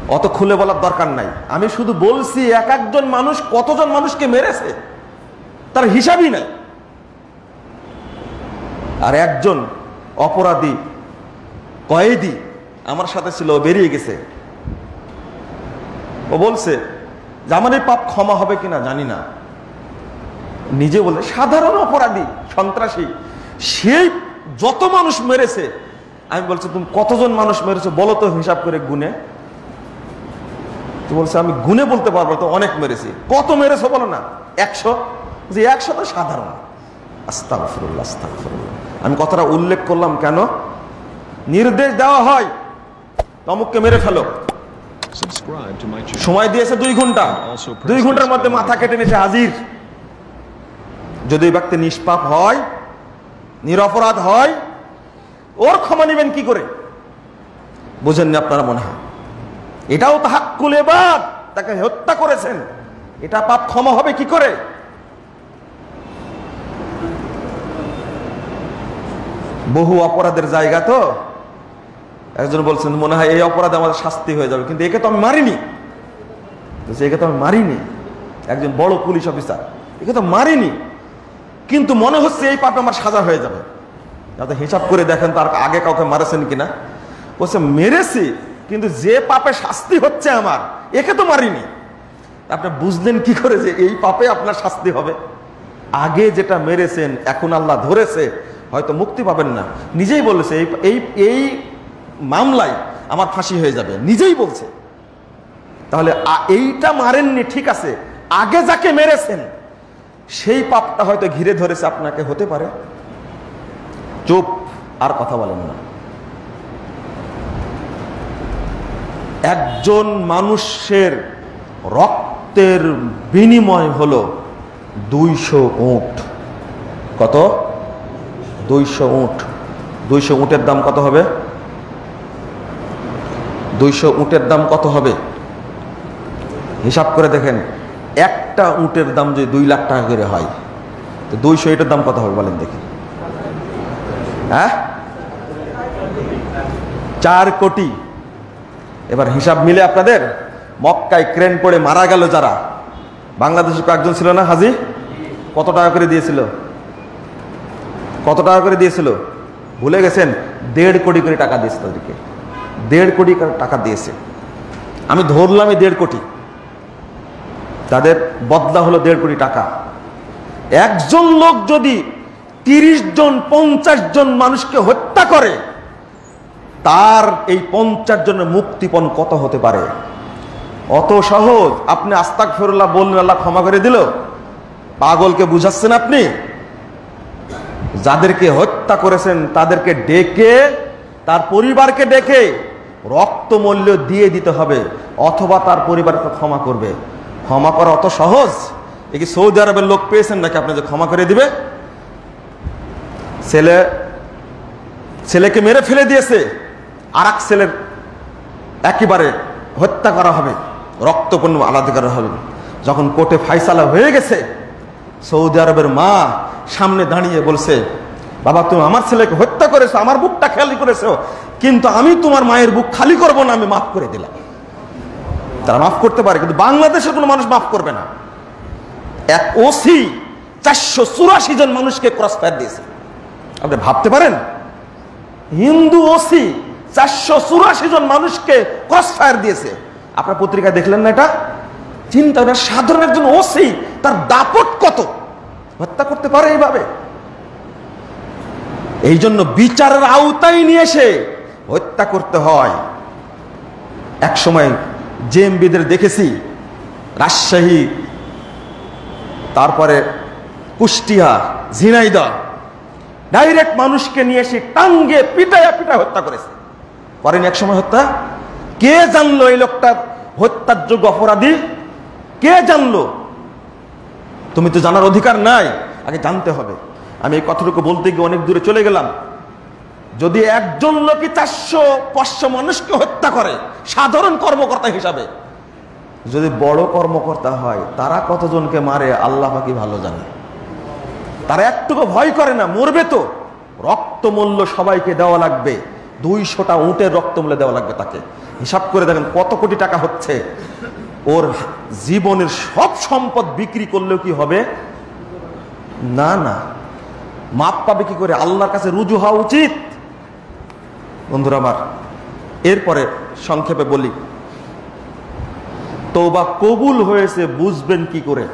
S1: অত খুলে বলার দরকার নাই। আমি শুধু বলছি, এক একজন মানুষ কতজন মানুষকে মেরেছে? তার হিসাবই নাই। আর একজন অপরাধী, কয়েদি আমার সাথে ছিল বেরিয়ে গেছে। ও বলছে, যে আমার এই পাপ ক্ষমা হবে কিনা জানি না। নিজে বলে সাধারণ অপরাধী, সন্ত্রাসী, সেই যত মানুষ মেরেছে, আমি বলছি, তুমি কতজন মানুষ মেরেছো বলো তো হিসাব করে গুনে? তো বলছে, আমি গুনে বলতে পারব তো অনেক মেরেছি। কত মেরেছো বলো না? একশো? যে একশো তো সাধারণ। আমি কথাটা উল্লেখ করলাম কেন? নির্দেশ দেওয়া হয়, তমুককে মেরে ফেলো। সময় দিয়েছে দুই ঘণ্টা। দুই ঘণ্টার মধ্যে মাথা কেটে নিয়েছে হাজির। যদি ওই ব্যক্তি নিষ্পাপ হয় নিরপরাধ হয় ওর ক্ষমা নেবেন কি করে? বুঝেননি আপনারা মনে হয়। এটাও তাহাক্কুল এবার তাকে হত্যা করেছেন। এটা পাপ ক্ষমা হবে কি করে? বহু অপরাধের জায়গা তো। একজন বলছেন, মনে হয় এই অপরাধে আমাদের শাস্তি হয়ে যাবে। কিন্তু একে তো আমি মারিনি। একে তো আমি মারিনি। একজন বড় পুলিশ অফিসার, একে তো মারিনি। কিন্তু মনে হচ্ছে এই পাপে আমার সাজা হয়ে যাবে। যাতে হিসাব করে দেখেন তার আগে কাউকে মারেছেন কিনা। বলছে, মেরেছি, কিন্তু যে পাপে শাস্তি হচ্ছে আমার, একে তো মারিনি। আপনি বুঝলেন কি করে যে এই পাপে আপনার শাস্তি হবে? আগে যেটা মেরেছেন, এখন আল্লাহ ধরেছে, হয়তো মুক্তি পাবেন না। নিজেই বলেছে এই এই মামলায় আমার ফাঁসি হয়ে যাবে। নিজেই বলছে। তাহলে এইটা মারেননি, ঠিক আছে। আগে যাকে মেরেছেন, সেই পাপটা হয়তো ঘিরে ধরেছে আপনাকে, হতে পারে। চুপ, আর কথা বলেন না। একজন মানুষের রক্তের বিনিময় হলো দুইশো উঁট। কত? দুইশো উঁট। দুইশো উঁটের দাম কত হবে? দুইশো উঁটের দাম কত হবে? হিসাব করে দেখেন, একটা উঁটের দাম যদি দুই লাখ টাকা করে হয়, তো দুইশো এটার দাম কত হবে বলেন দেখি। হ্যাঁ? চার কোটি। এবার হিসাব মিলে আপনাদের, মক্কায় ক্রেন পড়ে মারা গেল যারা। বাংলাদেশে কয়েকজন ছিল না, হাজি? কত টাকা করে দিয়েছিল? কত টাকা করে দিয়েছিল? ভুলে গেছেন, দেড় কোটি করে টাকা দিয়েছে তাদেরকে। দেড় কোটি টাকা দিয়েছে। আমি ধরলামই দেড় কোটি। তাদের বদলা হলো দেড় কোটি টাকা। একজন লোক যদি তিরিশ জন, পঞ্চাশ জন মানুষকে হত্যা করে, তার এই পঞ্চাশ জনের মুক্তিপণ কত হতে পারে? অত সহজ। আপনি আস্তাক ফেরুল্লাহ বললেন, আল্লাহ ক্ষমা করে দিল। পাগলকে বুঝাচ্ছেন আপনি? যাদেরকে হত্যা করেছেন, তাদেরকে ডেকে, তার পরিবারকে ডেকে রক্তমূল্য দিয়ে দিতে হবে, অথবা তার পরিবারকে ক্ষমা করবে। ক্ষমা করা অত সহজ? এ কি সৌদি আরবের লোক পেয়েছেন নাকি আপনি যে ক্ষমা করে দিবে? ছেলে, ছেলেকে মেরে ফেলে দিয়েছে আর এক ছেলের একেবারে হত্যা করা হবে রক্তপূর্ণ আলাদা করা হবে। যখন কোর্টে ফাইসালা হয়ে গেছে, সৌদি আরবের মা সামনে দাঁড়িয়ে বলছে বাবা, তুমি আমার ছেলেকে হত্যা করেছ, আমার বুকটা খালি করেছ, কিন্তু আমি তোমার মায়ের বুক খালি করব না, আমি মাফ করে দিলাম। তারা মাফ করতে পারে, কিন্তু বাংলাদেশের কোনো মানুষ মাফ করবে না। এক ওসি চারশো চুরাশি জন মানুষকে ক্রস ফায়ার দিয়েছে। আপনি ভাবতে পারেন? হিন্দু ওসি চারশো চুরাশি জন মানুষকে ক্রস ফায়ার দিয়েছে। আপনার পত্রিকায় দেখলেন না এটা? চিন্তা সাধারণ একজন ওসি তার দাপট কত? হত্যা করতে পারে এইভাবে। এই জন্য বিচারের আওতায় নিয়ে এসে হত্যা করতে হয়। এক সময় জেএমবিদের দেখেছি, রাজশাহী, তারপরে কুষ্টিয়া ঝিনাইদা ডাইরেক্ট মানুষকে নিয়ে এসে টাঙ্গে পিটায়া পিটায় হত্যা করেছে। করেন এক সময় হত্যা? কে জানলো এই লোকটা হত্যার যোগ্য অপরাধী? কে জানলো? তুমি তো জানার অধিকার নাই, আগে জানতে হবে। আমি এই কথাটুকু বলতে গিয়ে অনেক দূরে চলে গেলাম। যদি একজন লোকই চারশো পাঁচশো মানুষকে হত্যা করে, সাধারণ কর্মকর্তা হিসাবে, যদি বড় কর্মকর্তা হয়, তারা কতজনকে মারে, আল্লাহ পাকি ভালো জানে। তারা একটুকু ভয় করে না, মরবে তো। রক্তমূল্য সবাইকে দেওয়া লাগবে, দুইশোটা উটের রক্তমূল্য দেওয়া লাগবে তাকে। হিসাব করে দেখেন কত কোটি টাকা হচ্ছে। ওর জীবনের সব সম্পদ বিক্রি করলেও কি হবে? না না। মাপ পাবে কি করে? আল্লাহর কাছে রুজু হওয়া উচিত। বন্ধুরা আমার, এরপরে সংক্ষেপে বলি। তৌবা কবুল হয়েছে, বুঝবেন কি করে.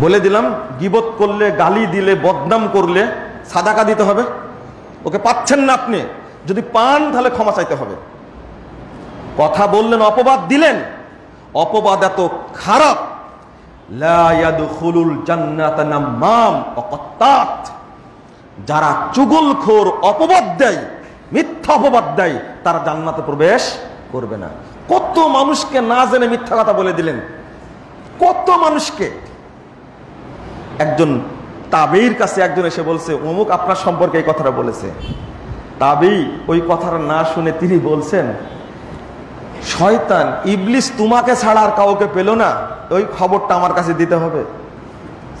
S1: বলে দিলাম, গিবত করলে, গালি দিলে, বদনাম করলে সাদাকা দিতে হবে। ওকে পাচ্ছেন না আপনি। যদি পান, তাহলে ক্ষমা চাইতে হবে। কথা বললেন, অপবাদ দিলেন অপবাদ এত খারাপ। যারা চুগলখোর অপবাদ দেয়, মিথ্যা অপবাদ দেয়, তারা জান্নাতে প্রবেশ করবে না। কত মানুষকে না জেনে মিথ্যা কথা বলে দিলেন। কত মানুষকে। একজন তাবেইর কাছে একজন এসে বলছে, অমুক আপনার সম্পর্কে এই কথাটা বলেছে। তাবেই ওই কথাটা না শুনে তিনি বলছেন শয়তান, ইবলিস তোমাকে ছাড়া আর কাউকে পেল না। ওই খবরটা আমার কাছে দিতে হবে।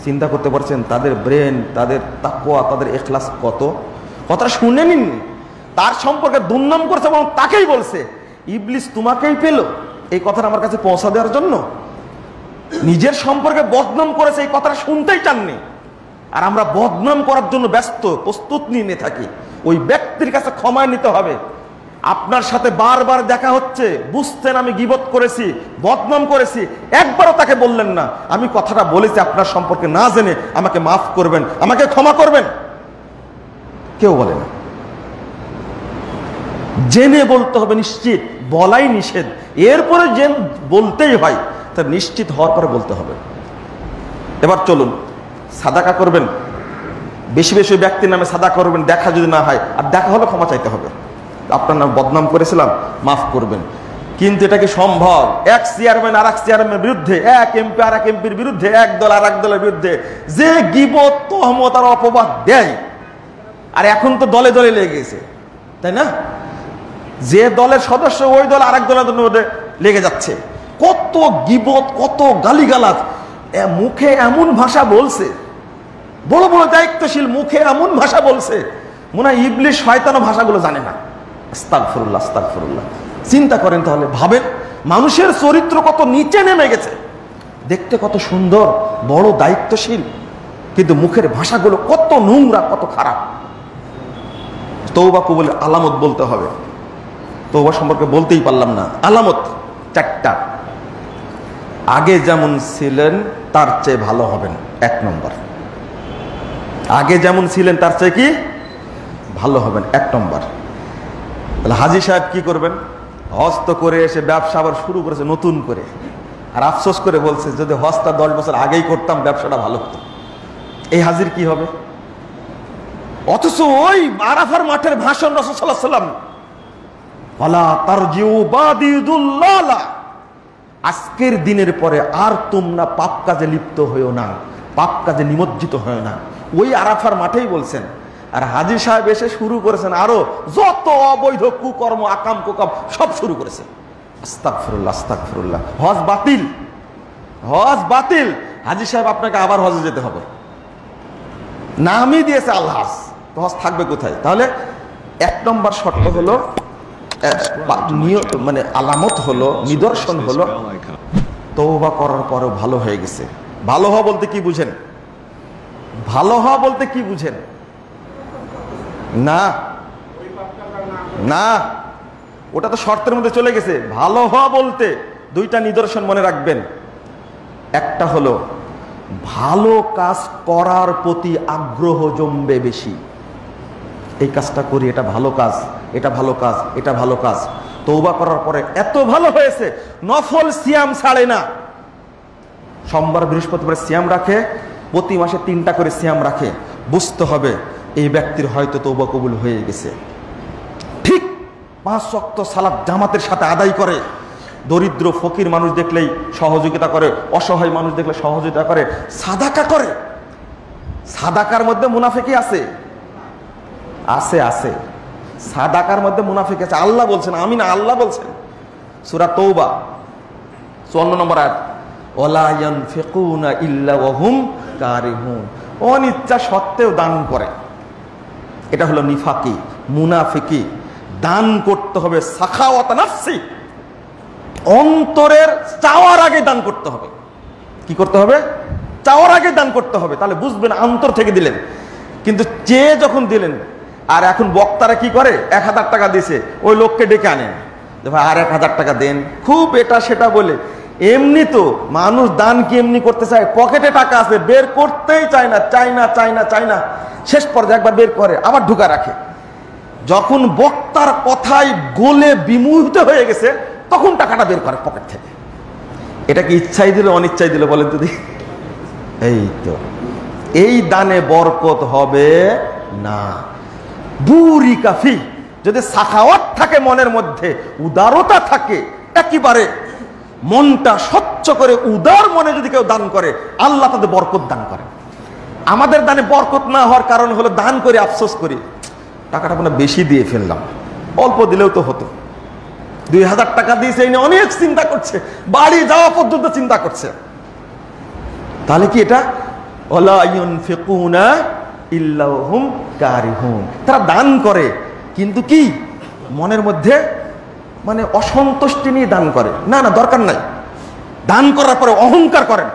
S1: চিন্তা করতে পারছেন, তাদের ব্রেন তাদের তাকুয়া তাদের এখলাস কত? কথাটা শুনে নিননি। তার সম্পর্কে দুর্নাম করছে এবং তাকেই বলছে, ইবলিস তোমাকেই পেল। এই কথাটা আমার কাছে পৌঁছা দেওয়ার জন্য। নিজের সম্পর্কে বদনাম করেছে এই কথাটা শুনতেই চাননি। আর আমরা বদনাম করার জন্য ব্যস্ত, প্রস্তুত নিয়ে থাকি। ওই ব্যক্তির কাছে ক্ষমা নিতে হবে। আপনার সাথে বারবার দেখা হচ্ছে। বুঝতেন আমি গিবত করেছি, বদনাম করেছি। একবারও তাকে বললেন না। আমি কথাটা বলেছি আপনার সম্পর্কে না জেনে আমাকে মাফ করবেন, আমাকে ক্ষমা করবেন। কেউ বলে না। জেনে বলতে হবে নিশ্চিত, বলাই নিষেধ। এরপরে যে বলতেই হয়, তা নিশ্চিত হওয়ার পরে বলতে হবে। এবার চলুন, সাদাকা করবেন। বেশি বেশি ব্যক্তির নামে সাদা করবেন, দেখা যদি না হয়। আর দেখা হলে ক্ষমা চাইতে হবে। আপনার নাম বদনাম করেছিলাম, মাফ করবেন। কিন্তু এটা কি সম্ভব? এক চেয়ারম্যান আর এক চেয়ারম্যানের বিরুদ্ধে, এক এমপি আর এক এমপির বিরুদ্ধে, এক দল আর এক দলের বিরুদ্ধে যে গিবত, তহমত আর অপবাদ দেয়। আর এখন তো দলে দলে লেগে গেছে, তাই না? যে দলের সদস্য ওই দল আরেক দলের মধ্যে লেগে যাচ্ছে। কত গিবত, কত গালিগালাজ। মুখে এমন ভাষা বলছে। বড় বড় দায়িত্বশীল মুখে এমন ভাষা বলছে। মনে হয় ইবলিশ শয়তানো ভাষাগুলো জানে না। আস্তাক ফরুল্লাহ চিন্তা করেন তাহলে, ভাবেন মানুষের চরিত্র কত নিচে নেমে গেছে। দেখতে কত সুন্দর, বড় দায়িত্বশীল, কিন্তু মুখের ভাষাগুলো কত নোংরা, কত খারাপ। তৌবা কবুলের আলামত বলতে হবে। তৌবা সম্পর্কে বলতেই পারলাম না। আলামত চারটা। আগে যেমন ছিলেন, তার চেয়ে ভালো হবেন। এক নম্বর। আগে যেমন ছিলেন, তার চেয়ে কি? ভালো হবেন। এক নম্বর। তাহলে হাজি সাহেব কি করবেন? হস্ত করে এসে ব্যবসা আবার শুরু করেছে, নতুন করে। আর আফসোস করে বলছে, যদি হস্তা দশ বছর আগেই করতাম, ব্যবসাটা ভালো হতো। এই হাজির কি হবে? অথচ ওই আরাফার মাঠের ভাষণ বাদিদুল্লালা। আজকের দিনের পরে আর তোমরা পাপ কাজে লিপ্ত হয়েও না, পাপ কাজে নিমজ্জিত হয় না। ওই আরাফার মাঠেই বলছেন আর হাজি সাহেব এসে শুরু করেছেন আরও যত অবৈধ কুকর্ম, আকাম কুকাম সব শুরু ফিরুল্লাহ হজ বাতিল। হজ বাতিল। হাজি সাহেব আপনাকে আবার হজে যেতে হবে। নামই দিয়েছে আল্লাহ তো হজ থাকবে কোথায়? তাহলে এক নম্বর শর্ত হলো মানে আলামত হলো, নিদর্শন হলো. তৌবা করার পরেও ভালো হয়ে গেছে। ভালো হওয়া বলতে কি বুঝেন? ভালো হওয়া বলতে কি বুঝেন? না। না। ওটা তো শর্তের মধ্যে চলে গেছে। ভালো হওয়া বলতে দুইটা নিদর্শন মনে রাখবেন। একটা হলো, ভালো কাজ করার প্রতি আগ্রহ জমবে বেশি। এই কাজটা করি, এটা ভালো কাজ, এটা ভালো কাজ, এটা ভালো কাজ। তৌবা করার পরে এত ভালো হয়েছে, নফল সিয়াম ছাড়ে না। সোমবার বৃহস্পতিবার সিয়াম রাখে, প্রতি মাসে তিনটা করে সিয়াম রাখে। বুঝতে হবে এই ব্যক্তির হয়তো তৌবা কবুল হয়ে গেছে। ঠিক পাঁচ শক্ত সালাদ জামাতের সাথে আদায় করে, দরিদ্র, ফকির মানুষ দেখলেই সহযোগিতা করে, অসহায় মানুষ দেখলে সহযোগিতা করে, সাদাকা করে। সাদাকার মধ্যে মুনাফেকি আছে। আছে আছে। সাদাকার মধ্যে মুনাফিক আছে। আল্লাহ বলছেন আমি না আল্লাহ বলছেন। সুরা তৌবা চুয়ান্ন নম্বর আয়াত। ওলা ইয়ানফিকুনা ইল্লা অনিচ্ছা সত্ত্বেও দান করে। এটা হলো নিফাকি, মুনাফিকি। দান করতে হবে সাখাওয়াত অন্তরের চাওয়ার আগে দান করতে হবে। কি করতে হবে? চাওয়ার আগে দান করতে হবে। তাহলে বুঝবেন অন্তর থেকে দিলেন। কিন্তু চেয়ে যখন দিলেন, আর এখন বক্তারা কি করে? এক হাজার টাকা দিছে। ওই লোককে ডেকে আনেন। ভাই, আর এক হাজার টাকা দেন। খুব এটা সেটা বলে। এমনি তো মানুষ দান কি এমনি করতে চায়? পকেটে টাকা আছে, বের করতেই চায় না চায় না চায় না চায় না। শেষ পর্যায়ে একবার বের করে, আবার ঢুকা রাখে। যখন বক্তার কথায় গোলে বিমুহিত হয়ে গেছে, তখন টাকাটা বের করে পকেট থেকে। এটা কি ইচ্ছাই দিল, অনিচ্ছাই দিল বলেন তো এই তো। এই দানে বরকত হবে না। বুরি কাফি। যদি সাখাওয়াত থাকে মনের মধ্যে, উদারতা থাকে, একেবারে মনটা স্বচ্ছ করে, উদার মনে যদি কেউ দান করে, আল্লাহ তাদের বরকত দান করে। আমাদের দানে বরকত না হওয়ার কারণ হলো দান করে, আফসোস করি। টাকাটা মানে বেশি দিয়ে ফেললাম। অল্প দিলেও তো হতো। দুই হাজার টাকা দিয়েছে, এই নিয়ে অনেক চিন্তা করছে। বাড়ি যাওয়া পর্যন্ত চিন্তা করছে। তাহলে কি এটা? তারা দান করে, কিন্তু কি? মনের মধ্যে মানে অসন্তুষ্টি নিয়ে দান করে। না না, দরকার নাই। দান করার পরে অহংকার করেন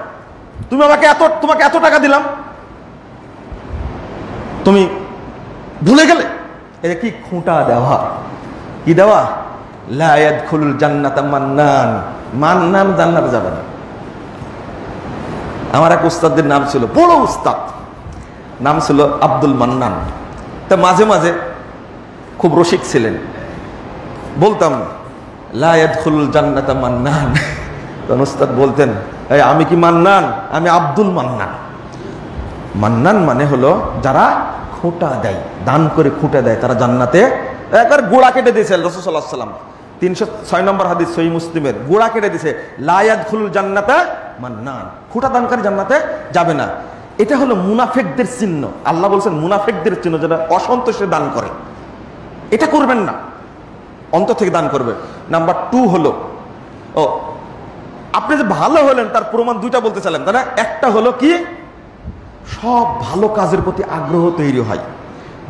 S1: তুমি আমাকে এত, তোমাকে এত টাকা দিলাম। তুমি ভুলে গেলে? এটা কি খুঁটা দেওয়া? কি দেওয়া? লায়াদ খুলুল জান্নাত মান্নান। মান্নান জান্নাত যাবে না। আমার এক উস্তাদের নাম ছিল, বড় উস্তাদ। নাম ছিল আব্দুল মান্নান। তা মাঝে মাঝে খুব রসিক ছিলেন। বলতাম লায়াদ খুলুল জান্নাত মান্নান। বলতেন আমি কি মান্নান? আমি আব্দুল মান্নান। মান্নান মানে হলো যারা খুঁটা দেয়, দান করে খুঁটে দেয়, তারা জান্নাতে একবার গোড়া কেটে দিয়েছে রসুল্লাহ সাল্লাম তিনশো ছয় নম্বর হাদিস সই মুসলিমের, গোড়া কেটে দিছে লায়াদ খুলুল জান্নাতা মান্নান। খুঁটা দানকারী জান্নাতে যাবে না। এটা হলো মুনাফেকদের চিহ্ন। আল্লাহ বলছেন, মুনাফেকদের চিহ্ন যেটা অসন্তোষে দান করে। এটা করবেন না, অন্তর থেকে দান করবে। নাম্বার টু হলো, ও, আপনি যে ভালো হলেন, তার প্রমাণ দুইটা বলতে চাইলেন, তাই না? একটা হলো কি? সব ভালো কাজের প্রতি আগ্রহ তৈরি হয়।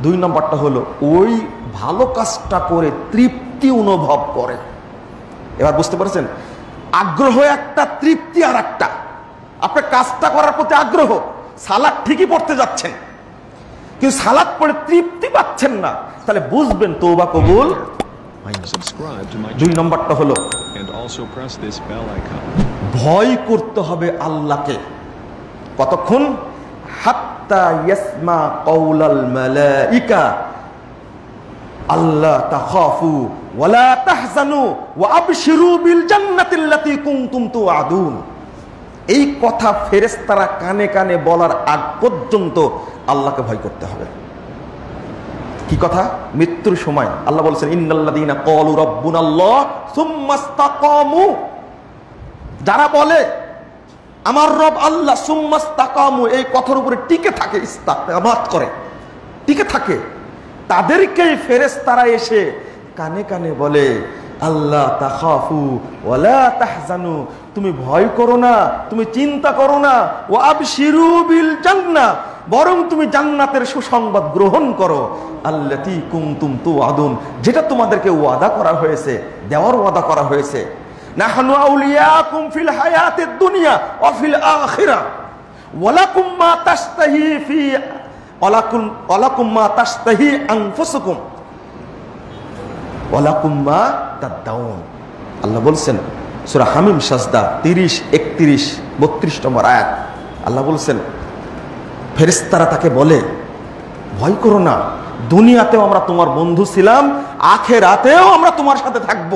S1: দুই নম্বরটা হলো, ওই ভালো কাজটা করে তৃপ্তি অনুভব করে। এবার বুঝতে পারছেন? আগ্রহ একটা, তৃপ্তি আর একটা। আপনার কাজটা করার প্রতি আগ্রহ, সালাদ ঠিকই পড়তে যাচ্ছেন। কিন্তু সালাদ পড়ে তৃপ্তি পাচ্ছেন না, তাহলে বুঝবেন তৌবা কবুল দুই নম্বরটা হলো. ভয় করতে হবে আল্লাহকে। কতক্ষণ? আল্লাহ তাখাফু ওয়ালা তাহজানু ওয়া আবশিরু বিল জান্নাতিল্লাতী কুনতুম তুআদুন। এই কথা ফেরেশতারা কানে কানে বলার আগ পর্যন্ত আল্লাহকে ভয় করতে হবে। কি কথা? মৃত্যুর সময়। আল্লাহ বলছেন ইসতাকামু। যারা বলে, আমার রব আল্লাহ সুম্মাস্তাকামু এই কথার উপরে টিকে থাকে ইস্তাকামাত করে। টিকে থাকে। তাদেরকেই ফেরেশতারা এসে কানে কানে বলে আল্লাহ তাখাফু ওয়ালা তাহজানু। তুমি ভয় করো না, তুমি চিন্তা করো না। ও আবশিরু বিল জান্নাহ। বরং তুমি জান্নাতের সুসংবাদ গ্রহণ করো। আল্লাতি কুমতুম তু আদুন যেটা তোমাদেরকে ওয়াদা করা হয়েছে, দেওয়ার ওয়াদা করা হয়েছে। নাহনু আউলিয়াকুম ফিল হায়াতিদ দুনিয়া ওয়া ফিল আখিরা। ওয়ালাকুম মা তাশতাহি ফি ওয়ালাকুম ওয়ালাকুম মা তাশতাহি আনফুসুকুম। ওয়ালাকুম মা তাদাউন আল্লাহ বলছেন, সূরা হামিম সাজদা 30 31 32 নম্বর আয়াত। আল্লাহ বলছেন ফেরেস্তারা তাকে বলে, ভয় করো না, দুনিয়াতেও আমরা তোমার বন্ধু ছিলাম, আখেরাতেও আমরা তোমার সাথে থাকব।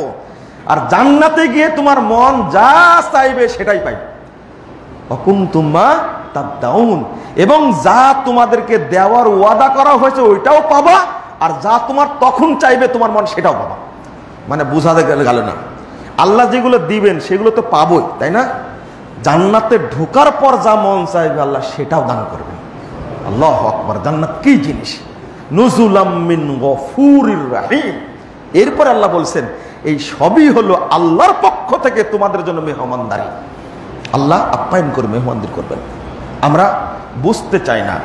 S1: আর জান্নাতে গিয়ে তোমার মন যা চাইবে সেটাই পাইবে। অকুম তুম্মা তার দাউন এবং যা তোমাদেরকে দেওয়ার ওয়াদা করা হয়েছে ওইটাও পাবা। আর যা তোমার তখন চাইবে তোমার মন সেটাও পাবা। মানে বোঝাতে গেল না। আল্লাহ যেগুলো দিবেন সেগুলো তো পাবই, তাই না? জান্নাতে ঢোকার পর যা মন চাইবে আল্লাহ সেটাও দান করবেন। আল্লাহ আকবার, জান্নাত কি জিনিস? নজুলাম মিন গফুরির এরপর আল্লাহ বলছেন, এই সবই হলো আল্লাহর পক্ষ থেকে তোমাদের জন্য মেহমানদারি। আল্লাহ আপ্যায়ন করে মেহমানদের করবেন। আমরা বুঝতে চাই না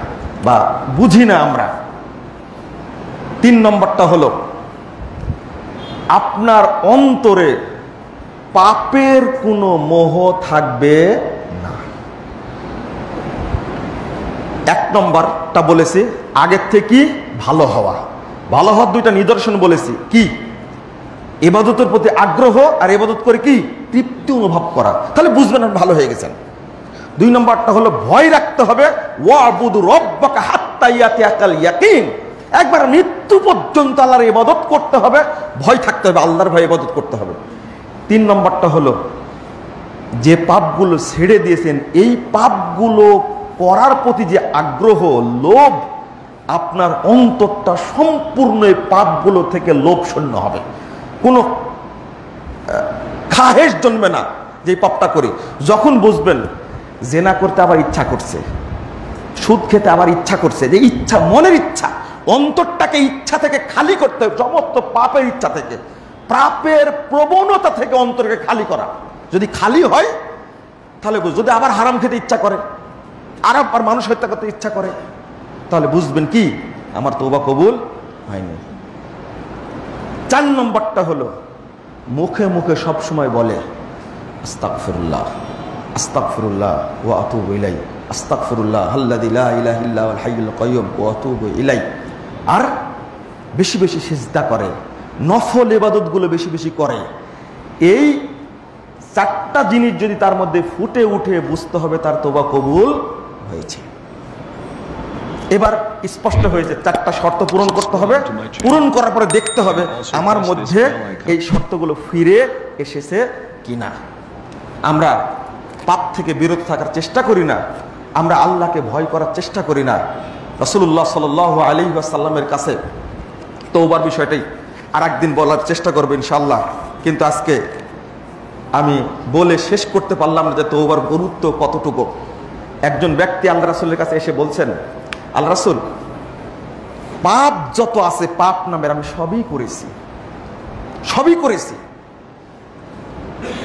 S1: বা বুঝি না আমরা। তিন নম্বরটা হলো, আপনার অন্তরে পাপের কোনো মোহ থাকবে না। এক নম্বরটা বলেছি, আগের থেকে ভালো হওয়া। ভালো হওয়ার দুইটা নিদর্শন বলেছি, কি? এবাদতের প্রতি আগ্রহ আর এবাদত করে কি? তৃপ্তি অনুভব করা। তাহলে বুঝবেন ভালো হয়ে গেছেন। দুই নম্বরটা হলো, ভয় রাখতে হবে, ওয়াবুদু রব্বাকা হাত্তা ইয়াতিয়াকাল ইয়াকিন। একবার মৃত্যু পর্যন্ত আল্লাহর ইবাদত করতে হবে, ভয় থাকতে হবে, আল্লাহর ভয় ইবাদত করতে হবে। তিন নম্বরটা হলো, যে পাপগুলো ছেড়ে দিয়েছেন, এই পাপগুলো করার প্রতি যে আগ্রহ, লোভ, আপনার অন্তরটা সম্পূর্ণ এই পাপগুলো থেকে লোভ শূন্য হবে। কোনো খাহেস জন্মে না যে পাপটা করি। যখন বুঝবেন, জেনা করতে আবার ইচ্ছা করছে, সুদ খেতে আবার ইচ্ছা করছে, যে ইচ্ছা, মনের ইচ্ছা অন্তরটাকে ইচ্ছা থেকে খালি করতে হবে, সমস্ত পাপের ইচ্ছা থেকে। পাপের প্রবণতা থেকে অন্তরকে খালি করা। যদি খালি হয়, তাহলে বুঝ- যদি আবার হারাম খেতে ইচ্ছা করে আর আবার মানুষ হত্যা করতে ইচ্ছা করে, তাহলে বুঝবেন কি, আমার তৌবা কবুল হয়নি। চার নম্বরটা হলো, মুখে মুখে সব সময় বলে, আস্তাগফিরুল্লাহ আস্তাগফিরুল্লাহ, ওয়া আতুবু ইলাই আস্তাগফিরুল্লাহ আল্লাযী লা ইলাহা ইল্লা হুয়াল হাইয়ুল কাইয়্যুম, ওয়া আতুবু ইলাই আর বেশি বেশি সিজদা করে, নফল ইবাদতগুলো বেশি বেশি করে। এই চারটা জিনিস যদি তার মধ্যে ফুটে উঠে বুঝতে হবে, তার তোবা কবুল হয়েছে। এবার স্পষ্ট হয়েছে, চারটা শর্ত পূরণ করতে হবে। পূরণ করার পরে দেখতে হবে আমার মধ্যে এই শর্তগুলো ফিরে এসেছে কিনা। আমরা পাপ থেকে বিরত থাকার চেষ্টা করি না, আমরা আল্লাহকে ভয় করার চেষ্টা করি না। রসুল্লাহ সাল আলী সাল্লামের কাছে তৌবার বিষয়টাই আর একদিন বলার চেষ্টা করব ইনশাল্লাহ কিন্তু আজকে আমি বলে শেষ করতে পারলাম না যে তৌবার গুরুত্ব কতটুকু। একজন ব্যক্তি আল্লাহ রাসুলের কাছে এসে বলছেন, আল্লাহ রাসুল, পাপ যত আছে পাপ নামের আমি সবই করেছি। সবই করেছি।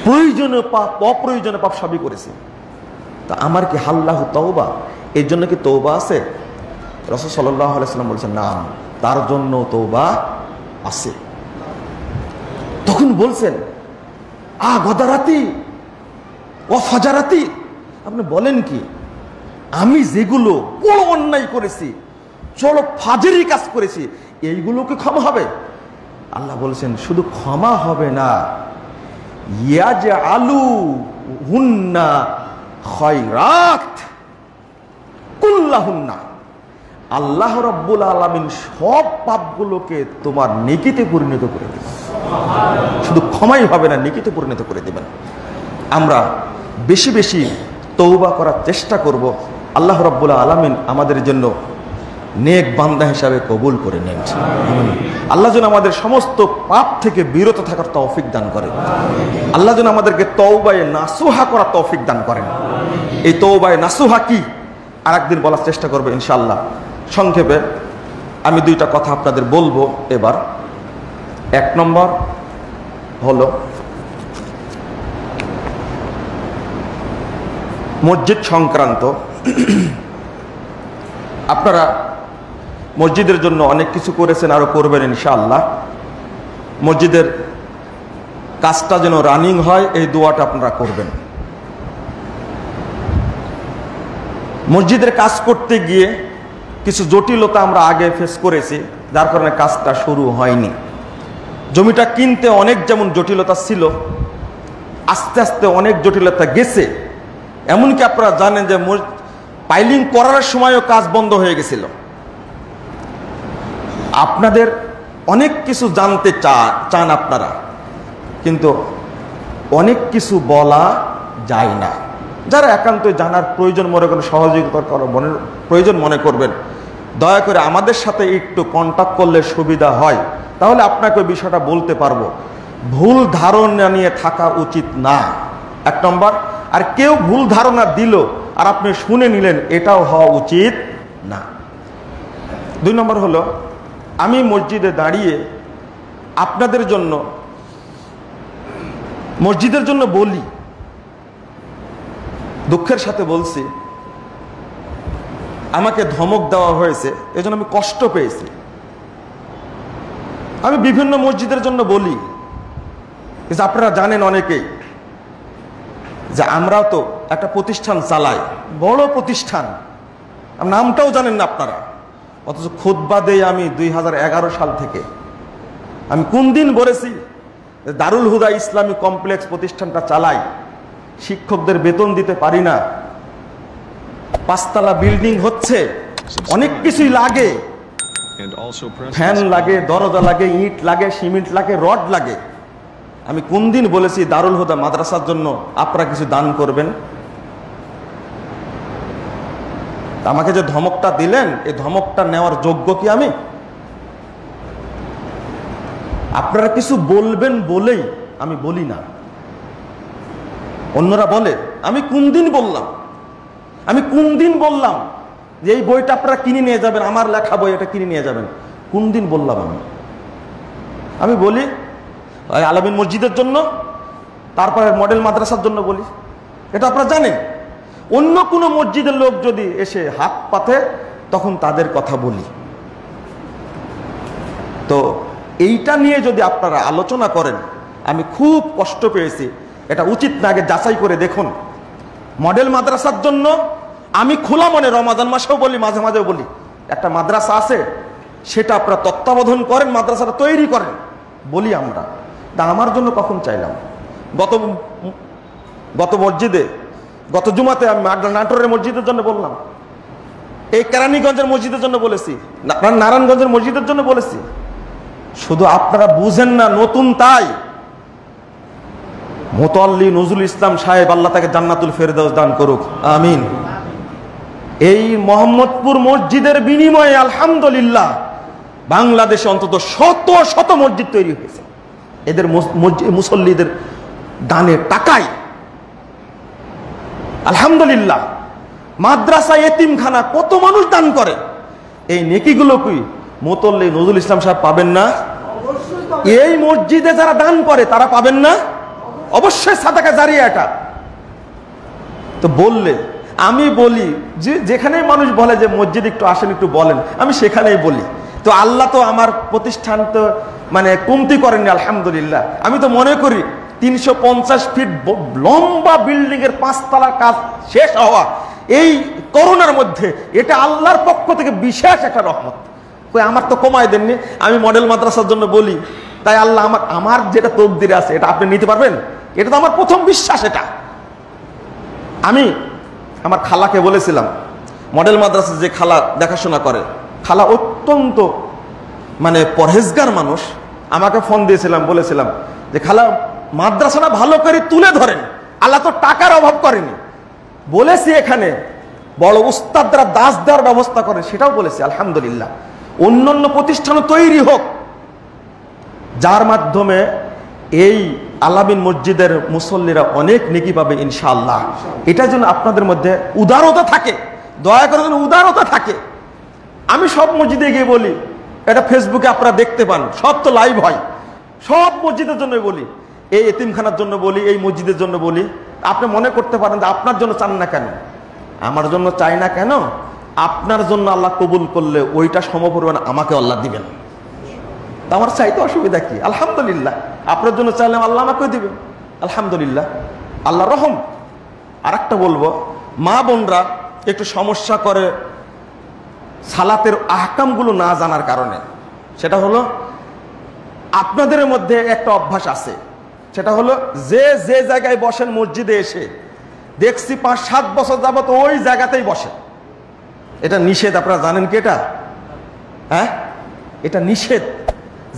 S1: প্রয়োজনীয় পাপ, অপ্রয়োজনীয় পাপ সবই করেছি। তা আমার কি হাল্লাহ তৌবা এর জন্য কি তৌবা আছে? রসদ আলাইসাল্লাম বলছেন, না, তার জন্য তৌবা আছে। তখন বলছেন, আ গদারাতি, ও ফজারাতি, আপনি বলেন কি, আমি যেগুলো বড় অন্যায় করেছি, চলো ফাজেরই কাজ করেছি এইগুলো কি ক্ষমা হবে? আল্লাহ বলছেন, শুধু ক্ষমা হবে না ইয়াজ আলু হুন্না খয়রাত কুল্লাহুন্না। আল্লাহ রব্বুল আলমিন সব পাপগুলোকে তোমার নিকিতে পরিণত করে দেবে শুধু ক্ষমাই হবে না, নেকিতে পরিণত করে দেবেন। আমরা বেশি বেশি তৌবা করার চেষ্টা করব। আল্লাহ রব্বুল আলমিন আমাদের জন্য নেক বান্দা হিসাবে কবুল করে নেন। আল্লাহ যেন আমাদের সমস্ত পাপ থেকে বিরত থাকার তৌফিক দান করেন। আল্লাহ যেন আমাদেরকে তৌবায় নাসুহা করার তৌফিক দান করেন। এই তৌবায় নাসুহা কি? আর একদিন বলার চেষ্টা করব ইনশাল্লাহ সংক্ষেপে আমি দুইটা কথা আপনাদের বলব এবার। এক নম্বর হলো, মসজিদ সংক্রান্ত। আপনারা মসজিদের জন্য অনেক কিছু করেছেন আরও করবেন ইনশাআল্লাহ। মসজিদের কাজটা যেন রানিং হয়, এই দোয়াটা আপনারা করবেন। মসজিদের কাজ করতে গিয়ে কিছু জটিলতা আমরা আগে ফেস করেছি, যার কারণে কাজটা শুরু হয়নি। জমিটা কিনতে অনেক যেমন জটিলতা ছিল, আস্তে আস্তে অনেক জটিলতা গেছে। এমনকি আপনারা জানেন যে পাইলিং করার সময়ও কাজ বন্ধ হয়ে গেছিল। আপনাদের অনেক কিছু জানতে চান আপনারা, কিন্তু অনেক কিছু বলা যায় না। যারা একান্ত জানার প্রয়োজন মনে করেন, সহযোগিতা করার মনে, প্রয়োজন মনে করবেন দয়া করে আমাদের সাথে একটু কন্ট্যাক্ট করলে সুবিধা হয়। তাহলে আপনাকে ওই বিষয়টা বলতে পারব। ভুল ধারণা নিয়ে থাকা উচিত না। এক নম্বর, আর কেউ ভুল ধারণা দিল আর আপনি শুনে নিলেন, এটাও হওয়া উচিত না। দুই নম্বর হলো, আমি মসজিদে দাঁড়িয়ে আপনাদের জন্য, মসজিদের জন্য বলি, দুঃখের সাথে বলছি আমাকে ধমক দেওয়া হয়েছে, এজন্য আমি কষ্ট পেয়েছি। আমি বিভিন্ন মসজিদের জন্য বলি যে আপনারা জানেন অনেকেই যে আমরাও তো একটা প্রতিষ্ঠান চালাই, বড় প্রতিষ্ঠান। নামটাও জানেন না আপনারা, অথচ খুদ্া দেই আমি দুই হাজার এগারো সাল থেকে। আমি কোন দিন বলেছি দারুল হুদা ইসলামী কমপ্লেক্স প্রতিষ্ঠানটা চালাই, শিক্ষকদের বেতন দিতে পারি না। পাঁচতলা বিল্ডিং হচ্ছে অনেক কিছুই লাগে। ফ্যান লাগে দরজা লাগে ইট লাগে সিমেন্ট লাগে রড লাগে। আমি কোন দিন বলেছি দারুল হুদা মাদ্রাসার জন্য আপনারা কিছু দান করবেন? আমাকে যে ধমকটা দিলেন এই ধমকটা নেওয়ার যোগ্য কি আমি? আপনারা কিছু বলবেন বলেই আমি বলি না। অন্যরা বলে আমি কোন দিন বললাম? আমি কোন দিন বললাম যে এই বইটা আপনারা কিনে নিয়ে যাবেন, আমার লেখা বই এটা কিনে নিয়ে যাবেন? কোন দিন বললাম আমি? আমি বলি আলামিন মসজিদের জন্য, তারপরে মডেল মাদ্রাসার জন্য বলি। এটা আপনারা জানেন? অন্য কোনো মসজিদের লোক যদি এসে হাত পাতে, তখন তাদের কথা বলি। তো এইটা নিয়ে যদি আপনারা আলোচনা করেন, আমি খুব কষ্ট পেয়েছি। এটা উচিত না আগে যাচাই করে দেখুন। মডেল মাদ্রাসার জন্য আমি খোলা মনে রমাদান মাসেও বলি, মাঝে মাঝেও বলি, একটা মাদ্রাসা আছে, সেটা আপনারা তত্ত্বাবধান করেন, মাদ্রাসাটা তৈরি করেন, বলি আমরা। তা আমার জন্য কখন চাইলাম? গত গত মসজিদে, গত জুমাতে আমি নাটোরের মসজিদের জন্য বললাম। এই কেরানীগঞ্জের মসজিদের জন্য বলেছি নারায়ণগঞ্জের মসজিদের জন্য বলেছি। শুধু আপনারা বুঝেন না, নতুন তাই। মোতাল্লি নজরুল ইসলাম সাহেব, আল্লাহ তাকে জান্নাতুল ফেরদাউস দান করুক, আমিন। এই মোহাম্মদপুর মসজিদের বিনিময়ে আলহামদুলিল্লাহ বাংলাদেশে অন্তত শত শত মসজিদ তৈরি হয়েছে। এদের মুসল্লিদের দানে টাকায়। আলহামদুলিল্লাহ, মাদ্রাসা, এতিমখানা কত মানুষ দান করে। এই নেকিগুলো কি মোতল্লি নজরুল ইসলাম সাহেব পাবেন না? এই মসজিদে যারা দান করে, তারা পাবেন না? অবশ্যই সাদাকা জারিয়া এটা তো বললে আমি বলি, যে যেখানে মানুষ বলে যে মসজিদ একটু আসেন, একটু বলেন, আমি সেখানেই বলি। তো আল্লাহ তো আমার প্রতিষ্ঠান তো মানে কমতি করেননি, আলহামদুলিল্লাহ। আমি তো মনে করি, তিনশো পঞ্চাশ ফিট লম্বা বিল্ডিং এর পাঁচতলার কাজ শেষ হওয়া, এই করোনার মধ্যে, এটা আল্লাহর পক্ষ থেকে বিশেষ একটা রহমত। কই, আমার তো কমায় দেননি। আমি মডেল মাদ্রাসার জন্য বলি, তাই আল্লাহ আমার আমার যেটা তকদিরে আছে, এটা আপনি নিতে পারবেন? এটা তো আমার প্রথম বিশ্বাস, এটা। আমি আমার খালাকে বলেছিলাম, মডেল মাদ্রাসা যে খালা দেখাশোনা করে, খালা অত্যন্ত মানে পরহেজগার মানুষ, আমাকে ফোন দিয়েছিলাম, বলেছিলাম যে, খালা, মাদ্রাসাটা ভালো করে তুলে ধরেন, আল্লাহ তো টাকার অভাব করেনি। বলেছি এখানে, বড় উস্তাদরা দাস দেওয়ার ব্যবস্থা করে, সেটাও বলেছি, আলহামদুলিল্লাহ। অন্য অন্য প্রতিষ্ঠানও তৈরি হোক, যার মাধ্যমে এই আলামিন মসজিদের মুসল্লিরা অনেক নেকি পাবে ইনশাআল্লাহ। এটা যেন আপনাদের মধ্যে উদারতা থাকে। দয়া করে যেন উদারতা থাকে। আমি সব মসজিদে গিয়ে বলি, এটা ফেসবুকে আপনারা দেখতে পান, সব তো লাইভ হয়। সব মসজিদের জন্য বলি, এই এতিমখানার জন্য বলি, এই মসজিদের জন্য বলি। আপনি মনে করতে পারেন যে আপনার জন্য চান না কেন? আমার জন্য চাই না কেন? আপনার জন্য আল্লাহ কবুল করলে ওইটা সমপরিমাণ আমাকে আল্লাহ দিবেন। আমার চাইতে অসুবিধা কি? আলহামদুলিল্লাহ। আপনার জন্য চাইলাম আল্লাহ আমাকে দিবেন। আলহামদুলিল্লাহ। আল্লাহ রহম। আর একটা বলব, মা বোনরা একটু সমস্যা করে সালাতের আহকামগুলো না জানার কারণে। সেটা হলো, আপনাদের মধ্যে একটা অভ্যাস আছে। সেটা হলো, যে যে জায়গায় বসেন মসজিদে এসে, দেখছি পাঁচ, সাত বছর যাবত ওই জায়গাতেই বসে। এটা নিষেধ, আপনারা জানেন কি এটা? হ্যাঁ? এটা নিষেধ।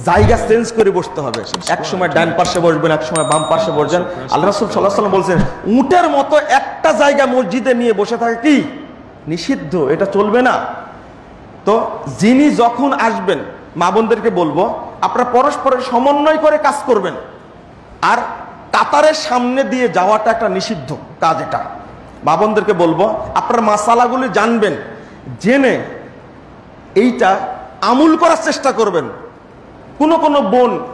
S1: জায়গা চেঞ্জ করে বসতে হবে। এক সময় ডান পাশে বসবেন, এক সময় বাম পাশে বসবেন। আল্লাহ রাসূল আলাইহি সাল্লাম বলছেন, উটের মতো একটা জায়গা মসজিদে নিয়ে বসে থাকে কি? নিষিদ্ধ, এটা চলবে না। তো যিনি যখন আসবেন, মা বোনদেরকে বলব, আপনারা পরস্পরের সমন্বয় করে কাজ করবেন। আর কাতারের সামনে দিয়ে যাওয়াটা একটা নিষিদ্ধ কাজ এটা। মা বোনদেরকে বলব, আপনার মাসালাগুলি জানবেন, জেনে এইটা আমুল করার চেষ্টা করবেন। কোনো কোনো বোন,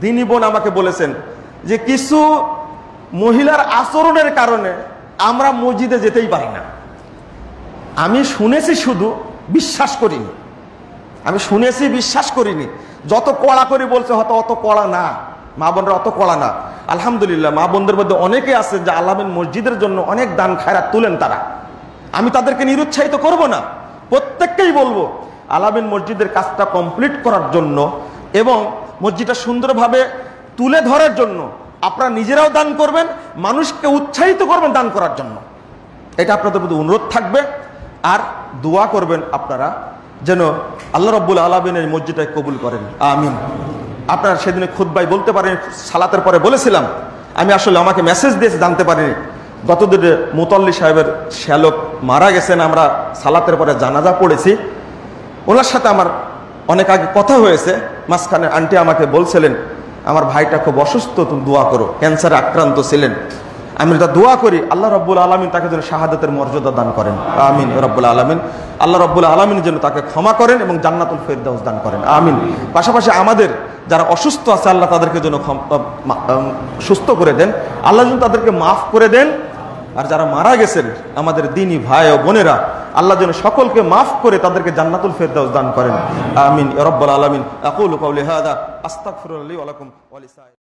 S1: দিনী বোন আমাকে বলেছেন যে কিছু মহিলার আচরণের কারণে আমরা মসজিদে যেতেই পারি না। আমি শুনেছি শুধু, বিশ্বাস করিনি। আমি শুনেছি, বিশ্বাস করিনি। যত কড়া করে বলছে হয়তো অত কড়া না। মা বোনরা অত কড়া না। আলহামদুলিল্লাহ, মা বোনদের মধ্যে অনেকে আছে যে আল্লামিন মসজিদের জন্য অনেক দান খায়রাত তুলেন তারা। আমি তাদেরকে নিরুৎসাহিত করব না। প্রত্যেককেই বলব আলামিন মসজিদের কাজটা কমপ্লিট করার জন্য এবং মসজিদটা সুন্দরভাবে তুলে ধরার জন্য আপনারা নিজেরাও দান করবেন, মানুষকে উৎসাহিত করবেন দান করার জন্য। এটা আপনাদের প্রতি অনুরোধ থাকবে। আর দোয়া করবেন আপনারা যেন আল্লাহ রব্বুল আলমিনের মসজিদটাকে কবুল করেন। আমিন। আপনারা সেদিনে খুদ্াই বলতে পারেন, সালাতের পরে বলেছিলাম, আমি আসলে আমাকে মেসেজ দিয়েছে, জানতে পারিনি। গতদিনে মুতল্লি সাহেবের শ্যালক মারা গেছেন, আমরা সালাতের পরে জানাজা পড়েছি। ওনার সাথে আমার অনেক আগে কথা হয়েছে, মাঝখানে আন্টি আমাকে বলছিলেন, আমার ভাইটা খুব অসুস্থ, তুমি দোয়া করো, ক্যান্সারে আক্রান্ত ছিলেন। আমি তা দোয়া করি, আল্লাহ রব্বুল আলমিন তাকে যেন শাহাদাতের মর্যাদা দান করেন। আমিন রব্বুল আলমিন। আল্লাহ রব্বুল আলমিন যেন তাকে ক্ষমা করেন এবং জান্নাতুল ফেরদাউস দান করেন, আমিন। পাশাপাশি আমাদের যারা অসুস্থ আছে, আল্লাহ তাদেরকে যেন সুস্থ করে দেন। আল্লাহ যেন তাদেরকে মাফ করে দেন আর যারা মারা গেছেন, আমাদের দিনই ভাই ও বোনেরা, আল্লাহ যেন সকলকে মাফ করে তাদেরকে জান্নাতুল ফেরদাউস দান করেন। আমিন। রব্বাল আলমিন। আকুল কাউলি হাদা, আস্তাগফিরুল্লাহ আলাইকুম লাকুম ওয়া লিসাইর